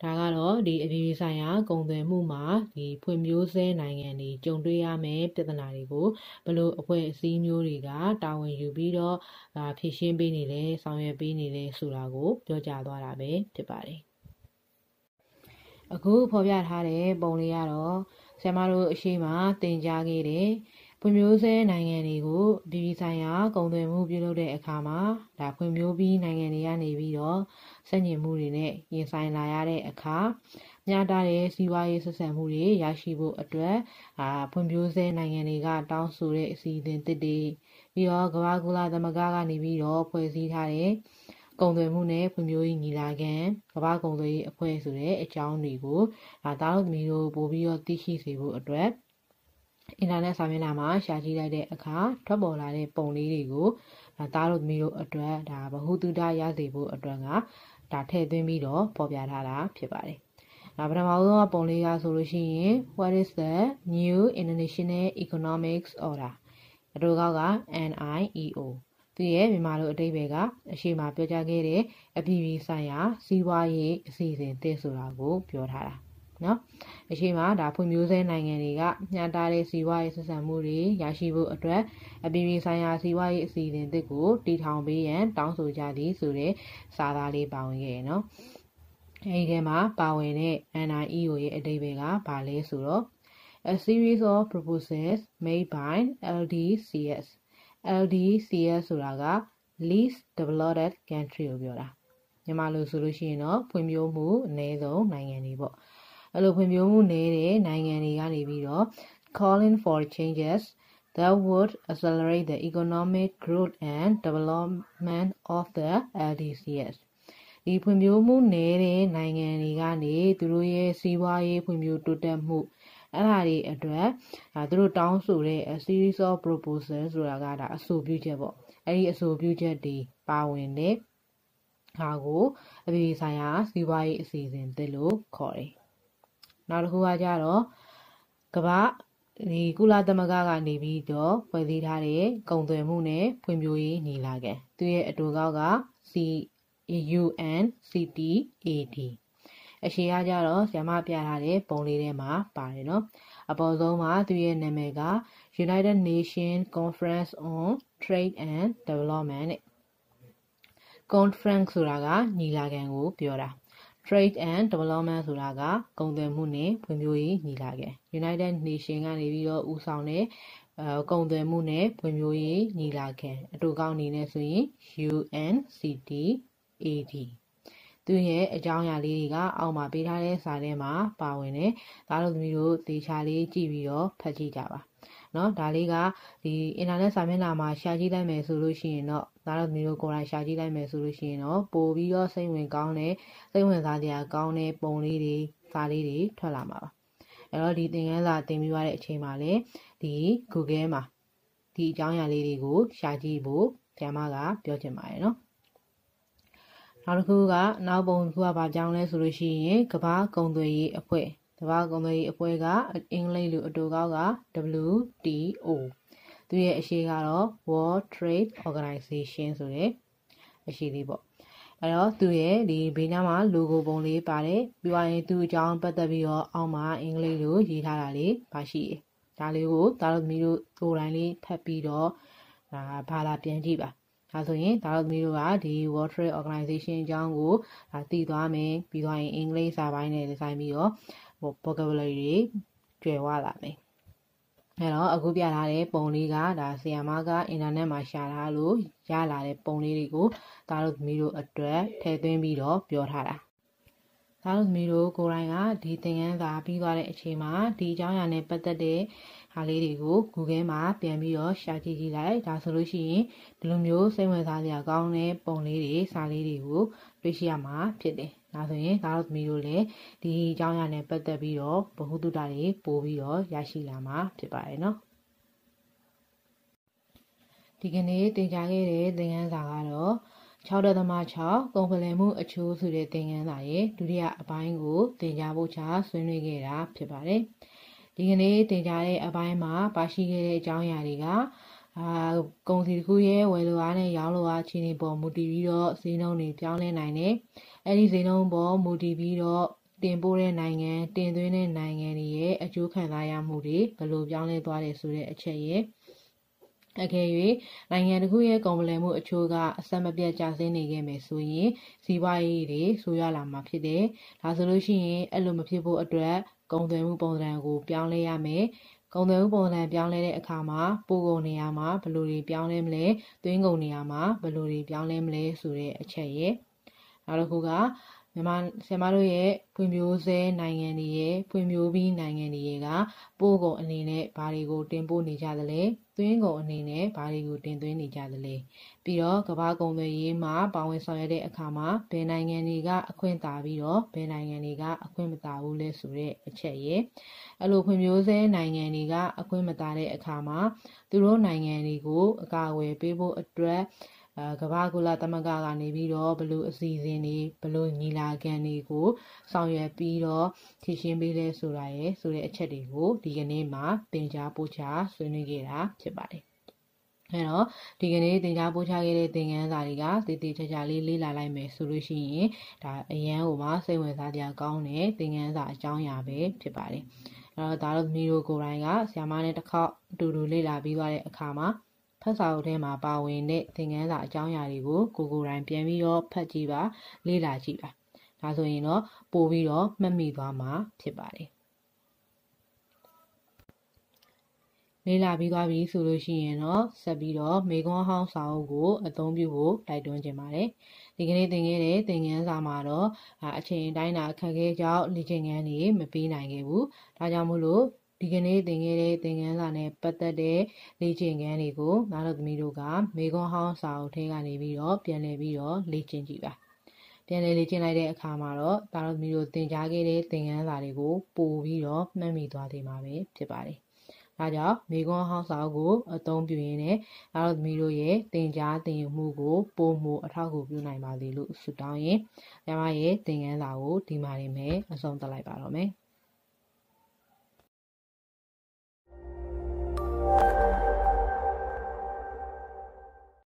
A: ဒါကတော့ဒီအပြည်ပြည်ဆိုင်ရာကုန်သွယ်မှုမှာဒီဖွံ့ဖြိုးဆဲနိုင်ငံတွေကြုံတွေ့ရမယ့်ပြဿနာတွေကိုဘလို့အဖွဲ့အစည်းမျိုးတွေကတာဝန်ယူပြီးတော့ဖြေရှင်းပေးနေလဲဆောင်ရွက်ပေးနေလဲဆိုတာကိုပြောကြားသွားတာပဲဖြစ်ပါတယ်။အခုဖော်ပြထားတဲ့ပုံလေးကတော့ဆရာမတို့အရှိမတင်ကြားခဲ့တဲ့ ဖွံ့ဖြိုးဆဲနိုင်ငံတွေကိုပြည်ပြည်ဆိုင်ရာကုန်သွယ်မှုပြုလုပ်တဲ့အခါမှာဒါဖွံ့ဖြိုးပြီးနိုင်ငံတွေကနေပြီးတော့စက်ညင်မှုတွေနဲ့ရင်ဆိုင်လာရတဲ့အခါမျှတတဲ့စီးပွားရေးဆက်ဆံမှုတွေရရှိဖို့အတွက်အာဖွံ့ဖြိုးဆဲနိုင်ငံတွေကတောင်းဆိုတဲ့အစီအစဉ်တစ်တွေပြီးတော့ကမ္ဘာကုလသမဂ္ဂကနေပြီးတော့ဖွဲ့စည်းထားတဲ့ကုန်သွယ်မှုနဲ့ဖွံ့ဖြိုးရေးညီလာခံကမ္ဘာကုန်သွယ်ရေးအဖွဲ့ဆိုတဲ့အကြောင်းတွေကိုဒါသားတို့သမီးတို့ပို့ပြီးတော့သိရှိစေဖို့အတွက် အင်တာနက်စာမျက်နှာမှာရှာကြည့်လိုက်တဲ့အခါထွက်ပေါ်လာတဲ့ပုံလေးတွေကိုဒါသားတို့သမီးတို့အတွက်ဒါဗဟုသုတရစေဖို့အတွက်ကဒါထည့်သွင်းပြီးတော့ပေါ်ပြထားတာဖြစ်ပါတယ်။ဒါပထမဆုံးပုံလေးကဆိုလို့ရှိရင် what is the new international economics order အတူကောက်က NIEO သူရဲ့မြန်မာလိုအတိတ်ပဲကအရှိမပြောကြားခဲ့တဲ့အပြည်ပြည်ဆိုင်ရာစီးပွားရေးအစီအစဉ်တည်ဆိုတာကိုပြောထားတာ နော်အရှိမဒါဖွံ့ဖြိုးဆဲနိုင်ငံတွေကမျှတတဲ့စီးပွားရေးဆက်ဆံမှုတွေရရှိဖို့အတွက်အပြည်ပြည်ဆိုင်ရာစီးပွားရေးအစီအစဉ်တစ်ကိုတည်ထောင်ပေးရန်တောင်းဆိုကြသည်ဆိုတဲ့စာသားလေးပါဝင်ခဲ့ရနော်အဲဒီထဲမှာပါဝင်တဲ့ NIEO ရဲ့အတိတ်ပဲကဘာလဲဆိုတော့ a series of proposals made by LDCS LDCS ဆိုတာက least developed country ကိုပြောတာမြန်မာလိုဆိုလို့ရှိရင်တော့ဖွံ့ဖြိုးမှုအနည်းဆုံးနိုင်ငံတွေပေါ့ အဲ့လိုဖွံ့ဖြိုးမှုနည်းတဲ့နိုင်ငံတွေကနေပြီးတော့ calling for changes that would accelerate the economic growth and development of the LDCs ဒီဖွံ့ဖြိုးမှုနည်းတဲ့နိုင်ငံတွေကနေသူတို့ရဲ့စီးပွားရေးဖွံ့ဖြိုးတိုးတက်မှုအဲ့ဒါတွေအတွက်ဒါသူတို့တောင်းဆိုတဲ့ series of proposal ဆိုတာကဒါအဆိုပြုချက်ပေါ့အဲ့ဒီအဆိုပြုချက်တွေပါဝင်တဲ့ဟာကိုအပြည်ဆိုင်ရာစီးပွားရေးအစီအစဉ်တစ်လို့ခေါ်တယ် နောက်တစ်ခုကကြတော့ကမ္ဘာဒီကုလသမဂ္ဂကနေပြီးတော့ဖွဲ့စည်းထားတဲ့ကုန်သွယ်မှုနဲ့ဖွံ့ဖြိုးရေးညီလာခံသူရဲ့အတူကောက်က CUNCTAD အရှိကကြတော့ဆ iam ပြထားတဲ့ပုံလေးထဲမှာပါတယ်နော်အပေါ်ဆုံးမှာသူရဲ့နာမည်က United Nations Conference on Trade and Development နဲ့ Conference ဆိုတာကညီလာခံကိုပြောတာ Trade and Development ဆိုတာကကုန်သွယ်မှုနဲ့ဖွံ့ဖြိုးရေးညီလာခံ United Nation ကနေပြီးတော့ဦးဆောင်တဲ့အဲကုန်သွယ်မှုနဲ့ဖွံ့ဖြိုးရေးညီလာခံအတူကောင်းအနေနဲ့ဆိုရင် UNCTAD သူရဲ့အကြောင်းအရာလေးတွေကအောက်မှာပေးထားတဲ့စာထဲမှာပါဝင်တယ်။ဒါတို့သမီးတို့သေချာလေးကြည့်ပြီးတော့ဖတ်ကြည့်ကြပါ။ เนาะဒါလေးကဒီအင်တာနက်စာမျက်နှာမှာရှာကြည့်လိုက်မယ်ဆိုလို့ရှိရင်တော့ဒါတို့သမီးတို့ကိုယ်တိုင်ရှာကြည့်လိုက်မယ်ဆိုလို့ရှိရင်တော့ပို့ပြီးတော့စိတ်ဝင်ကောင်းတဲ့စိတ်ဝင်စားစရာကောင်းတဲ့ပုံလေးတွေစာလေးတွေထွက်လာမှာပါ။အဲ့တော့ဒီသင်ခန်းစာသင်ပြီးသွားတဲ့အချိန်မှာလည်းဒီ Google မှာဒီအကြောင်းအရာလေးတွေကိုရှာကြည့်ဖို့ဆရာမကပြောချင်ပါတယ်နော်နောက်တစ်ခုကနောက်ပုံတစ်ခုကဘာကြောင်းလဲဆိုလို့ရှိရင်ကမ္ဘာကုန်သွယ်ရေးအဖွဲ့ ကမ္ဘာကုန်သွယ်ရေးအဖွဲ့ကအင်္ဂလိပ်လိုအတူကောက်က WTO သူရဲ့အရှိကတော့ World Trade Organization ဆိုတဲ့အရှိလေးပေါ့အဲ့တော့သူရဲ့ဒီဘေးနားမှာ logo ပုံလေးပါတယ်ပြီးသွားရင်သူ့အကြောင်းပတ်သက်ပြီးတော့အောက်မှာအင်္ဂလိပ်လိုရေးထားတာလေးပါရှိတယ်ဒါလေးကိုဒါတို့သမီးတို့ကိုယ်တိုင်လေးဖတ်ပြီးတော့ဒါဘာသာပြန်ကြည့်ပါဒါဆိုရင်ဒါတို့သမီးတို့ကဒီ World Trade Organization အကြောင်းကိုဒါသိသွားမယ်ပြီးသွားရင်အင်္ဂလိပ်စာပိုင်းနဲ့ဆိုင်ပြီးတော့ vocabulary တွေကျွယ်ဝလာမယ်အဲ့တော့အခုပြထားတဲ့ပုံလေးကဒါဆီယာမကအင်တာနက်မှာရှာထားလို့ရလာတဲ့ပုံလေးတွေကိုဒါတို့သမီးတို့အတွက်ထည့်သွင်းပြီးတော့ပြောထားတာသားတို့သမီးတို့ကိုယ်တိုင်ကဒီသင်ခန်းစာပြီးသွားတဲ့အချိန်မှာဒီအကြောင်းအရာနဲ့ပတ်သက်တဲ့ဟာလေးတွေကို Google မှာပြန်ပြီးတော့ရှာကြည့်ကြည့်လိုက်ဒါဆိုလို့ရှိရင်ဒီလိုမျိုးစိတ်ဝင်စားစရာကောင်းတဲ့ပုံလေးတွေစာလေးတွေကိုတွေ့ရှိရမှာဖြစ်တယ် ဒါဆိုရင်သားတို့သမီးတို့လည်းဒီအကြောင်းအရာနဲ့ပတ်သက်ပြီးတော့ဗဟုသုတတွေပို့ပြီးတော့ရရှိလာမှာဖြစ်ပါတယ်နော်ဒီကနေ့တင်ကြားခဲ့တဲ့သင်ခန်းစာကတော့6.6ကုန်ပလည်မှုအချိုးဆိုတဲ့သင်ခန်းစာရဲ့ဒုတိယအပိုင်းကိုသင်ကြားဖို့ချဆွေးနွေးခဲ့တာဖြစ်ပါတယ်။ဒီကနေ့သင်ကြားတဲ့အပိုင်းမှာပါရှိခဲ့တဲ့အကြောင်းအရာတွေကအာကုန်စည်တစ်ခုရဲ့ဝယ်လိုအားနဲ့ရောင်းလိုအားအခြေအနေပေါ်မူတည်ပြီးတော့ဈေးနှုန်းတွေပြောင်းလဲနိုင်တယ်။ အဲဒီဈေးနှုန်းပေါ်မူတည်ပြီးတော့တင်ပို့တဲ့နိုင်ငံတင်သွင်းတဲ့နိုင်ငံတွေရဲ့အကျိုးခံစားရမှုတွေဘယ်လိုပြောင်းလဲသွားတယ်ဆိုတဲ့အချက်ရဲ့အကယ်၍နိုင်ငံတစ်ခုရဲ့ကုန်ပလည်မှုအချို့ကအဆက်မပြတ်ကျဆင်းနေခဲ့မယ်ဆိုရင်စီးပွားရေးတွေဆိုးရွားလာမှာဖြစ်တယ်။ဒါဆိုလို့ရှိရင်အဲ့လိုမဖြစ်ဖို့အတွက်ကုန်သွယ်မှုပုံစံကိုပြောင်းလဲရမယ်။ကုန်သွယ်မှုပုံစံပြောင်းလဲတဲ့အခါမှာပို့ကုန်နေရာမှာဘယ်လိုတွေပြောင်းလဲမလဲ၊သွင်းကုန်နေရာမှာဘယ်လိုတွေပြောင်းလဲမလဲဆိုတဲ့အချက်ရဲ့ နောက်တစ်ခုကမြန်မာဆရာမတို့ရဲ့ဖွံ့ဖြိုးဆဲနိုင်ငံတွေရဲ့ဖွံ့ဖြိုးပြီးနိုင်ငံတွေကပို့ကုန်အနေနဲ့ဘာတွေကိုတင်ပို့နေကြသလဲသွင်းကုန်အနေနဲ့ဘာတွေကိုတင်သွင်းနေကြသလဲပြီးတော့ကမ္ဘာကုန်သွယ်ရေးမှာပါဝင်ဆောင်ရွက်တဲ့အခါမှာဘယ်နိုင်ငံတွေကအခွင့်တာပြီးတော့ဘယ်နိုင်ငံတွေကအခွင့်မတာဘူးလဲဆိုတဲ့အချက်ရဲ့အဲ့လိုဖွံ့ဖြိုးဆဲနိုင်ငံတွေကအခွင့်မတာတဲ့အခါမှာသူတို့နိုင်ငံတွေကိုအကာအကွယ်ပေးဖို့အတွက် အဲကမ္ဘာကုလသမဂ္ဂကနေပြီးတော့ဘလို့အစီအစဉ်တွေဘလို့ညီလာခံတွေကိုဆောင်ရွက်ပြီးတော့ဖြည့်ရှင်းပေးလဲဆိုတာရယ်ဆိုတဲ့အချက်တွေကိုဒီကနေ့မှာသင်ကြားပို့ချဆွေးနွေးခဲ့တာဖြစ်ပါတယ်အဲတော့ဒီကနေ့သင်ကြားပို့ချခဲ့တဲ့သင်ခန်းစာတွေကတည်တည်ချာချာလေးလေ့လာလိုက်မယ်ဆိုလို့ရှိရင်ဒါအရန်ဟိုမှာစိတ်ဝင်စားစရာကောင်းတဲ့သင်ခန်းစာအကြောင်းအရာပဲဖြစ်ပါတယ်အဲတော့ဒါတို့မျိုးကိုယ်တိုင်ကဆ iam နဲ့တစ်ခေါက်အတူတူလေ့လာပြီးသွားတဲ့အခါမှာ ဖတ်စာအုပ်ထဲမှာပါဝင်တဲ့သင်ခန်းစာအကြောင်းအရာတွေကိုကိုကိုယ်တိုင်ပြန်ပြီးတော့ဖတ်ကြည့်ပါလေ့လာကြည့်ပါဒါဆိုရင်တော့ပို့ပြီးတော့မှတ်မိသွားမှာဖြစ်ပါတယ်လေ့လာပြီးသွားပြီဆိုလို့ရှိရင်တော့ဆက်ပြီးတော့မေခွန်းဟောင်းစာအုပ်ကိုအသုံးပြုဖို့တိုက်တွန်းခြင်းပါတယ်ဒီကနေ့သင်ခဲ့တဲ့သင်ခန်းစာမှာတော့အချိန်တိုင်းတာအခက်အခဲကြောင့်လေ့ကျင့်ခန်းတွေမပေးနိုင်ခဲ့ဘူးဒါကြောင့်မို့လို့ ဒီကနေ့သင်ခဲ့တဲ့သင်ခန်းစာနဲ့ပတ်သက်တဲ့လေ့ကျင့်ခန်းတွေကိုနားတော်သမီးတို့ကမေခွန်းဟောင်းစာအုပ်ထဲကနေပြီးတော့ပြန်လည်ပြီးတော့လေ့ကျင့်ကြည့်ပါပြန်လည်လေ့ကျင့်လိုက်တဲ့အခါမှာတော့ဒါတော်သမီးတို့သင်ကြားခဲ့တဲ့သင်ခန်းစာတွေကိုပို့ပြီးတော့မှတ်မိသွားသေးမှာပဲဖြစ်ပါတယ်ဒါကြောင့်မိကွန်းဟောင်းစာအုပ်ကိုအသုံးပြုရင်းနဲ့ဒါတော်သမီးတို့ရဲ့သင်ကြားသင်ယူမှုကိုပိုမိုအထောက်အကူပြုနိုင်ပါစေလို့ဆုတောင်းရင်ညီမရဲ့သင်ခန်းစာကိုဒီမှာနေမယ်အဆုံးသတ်လိုက်ပါတော့မယ်။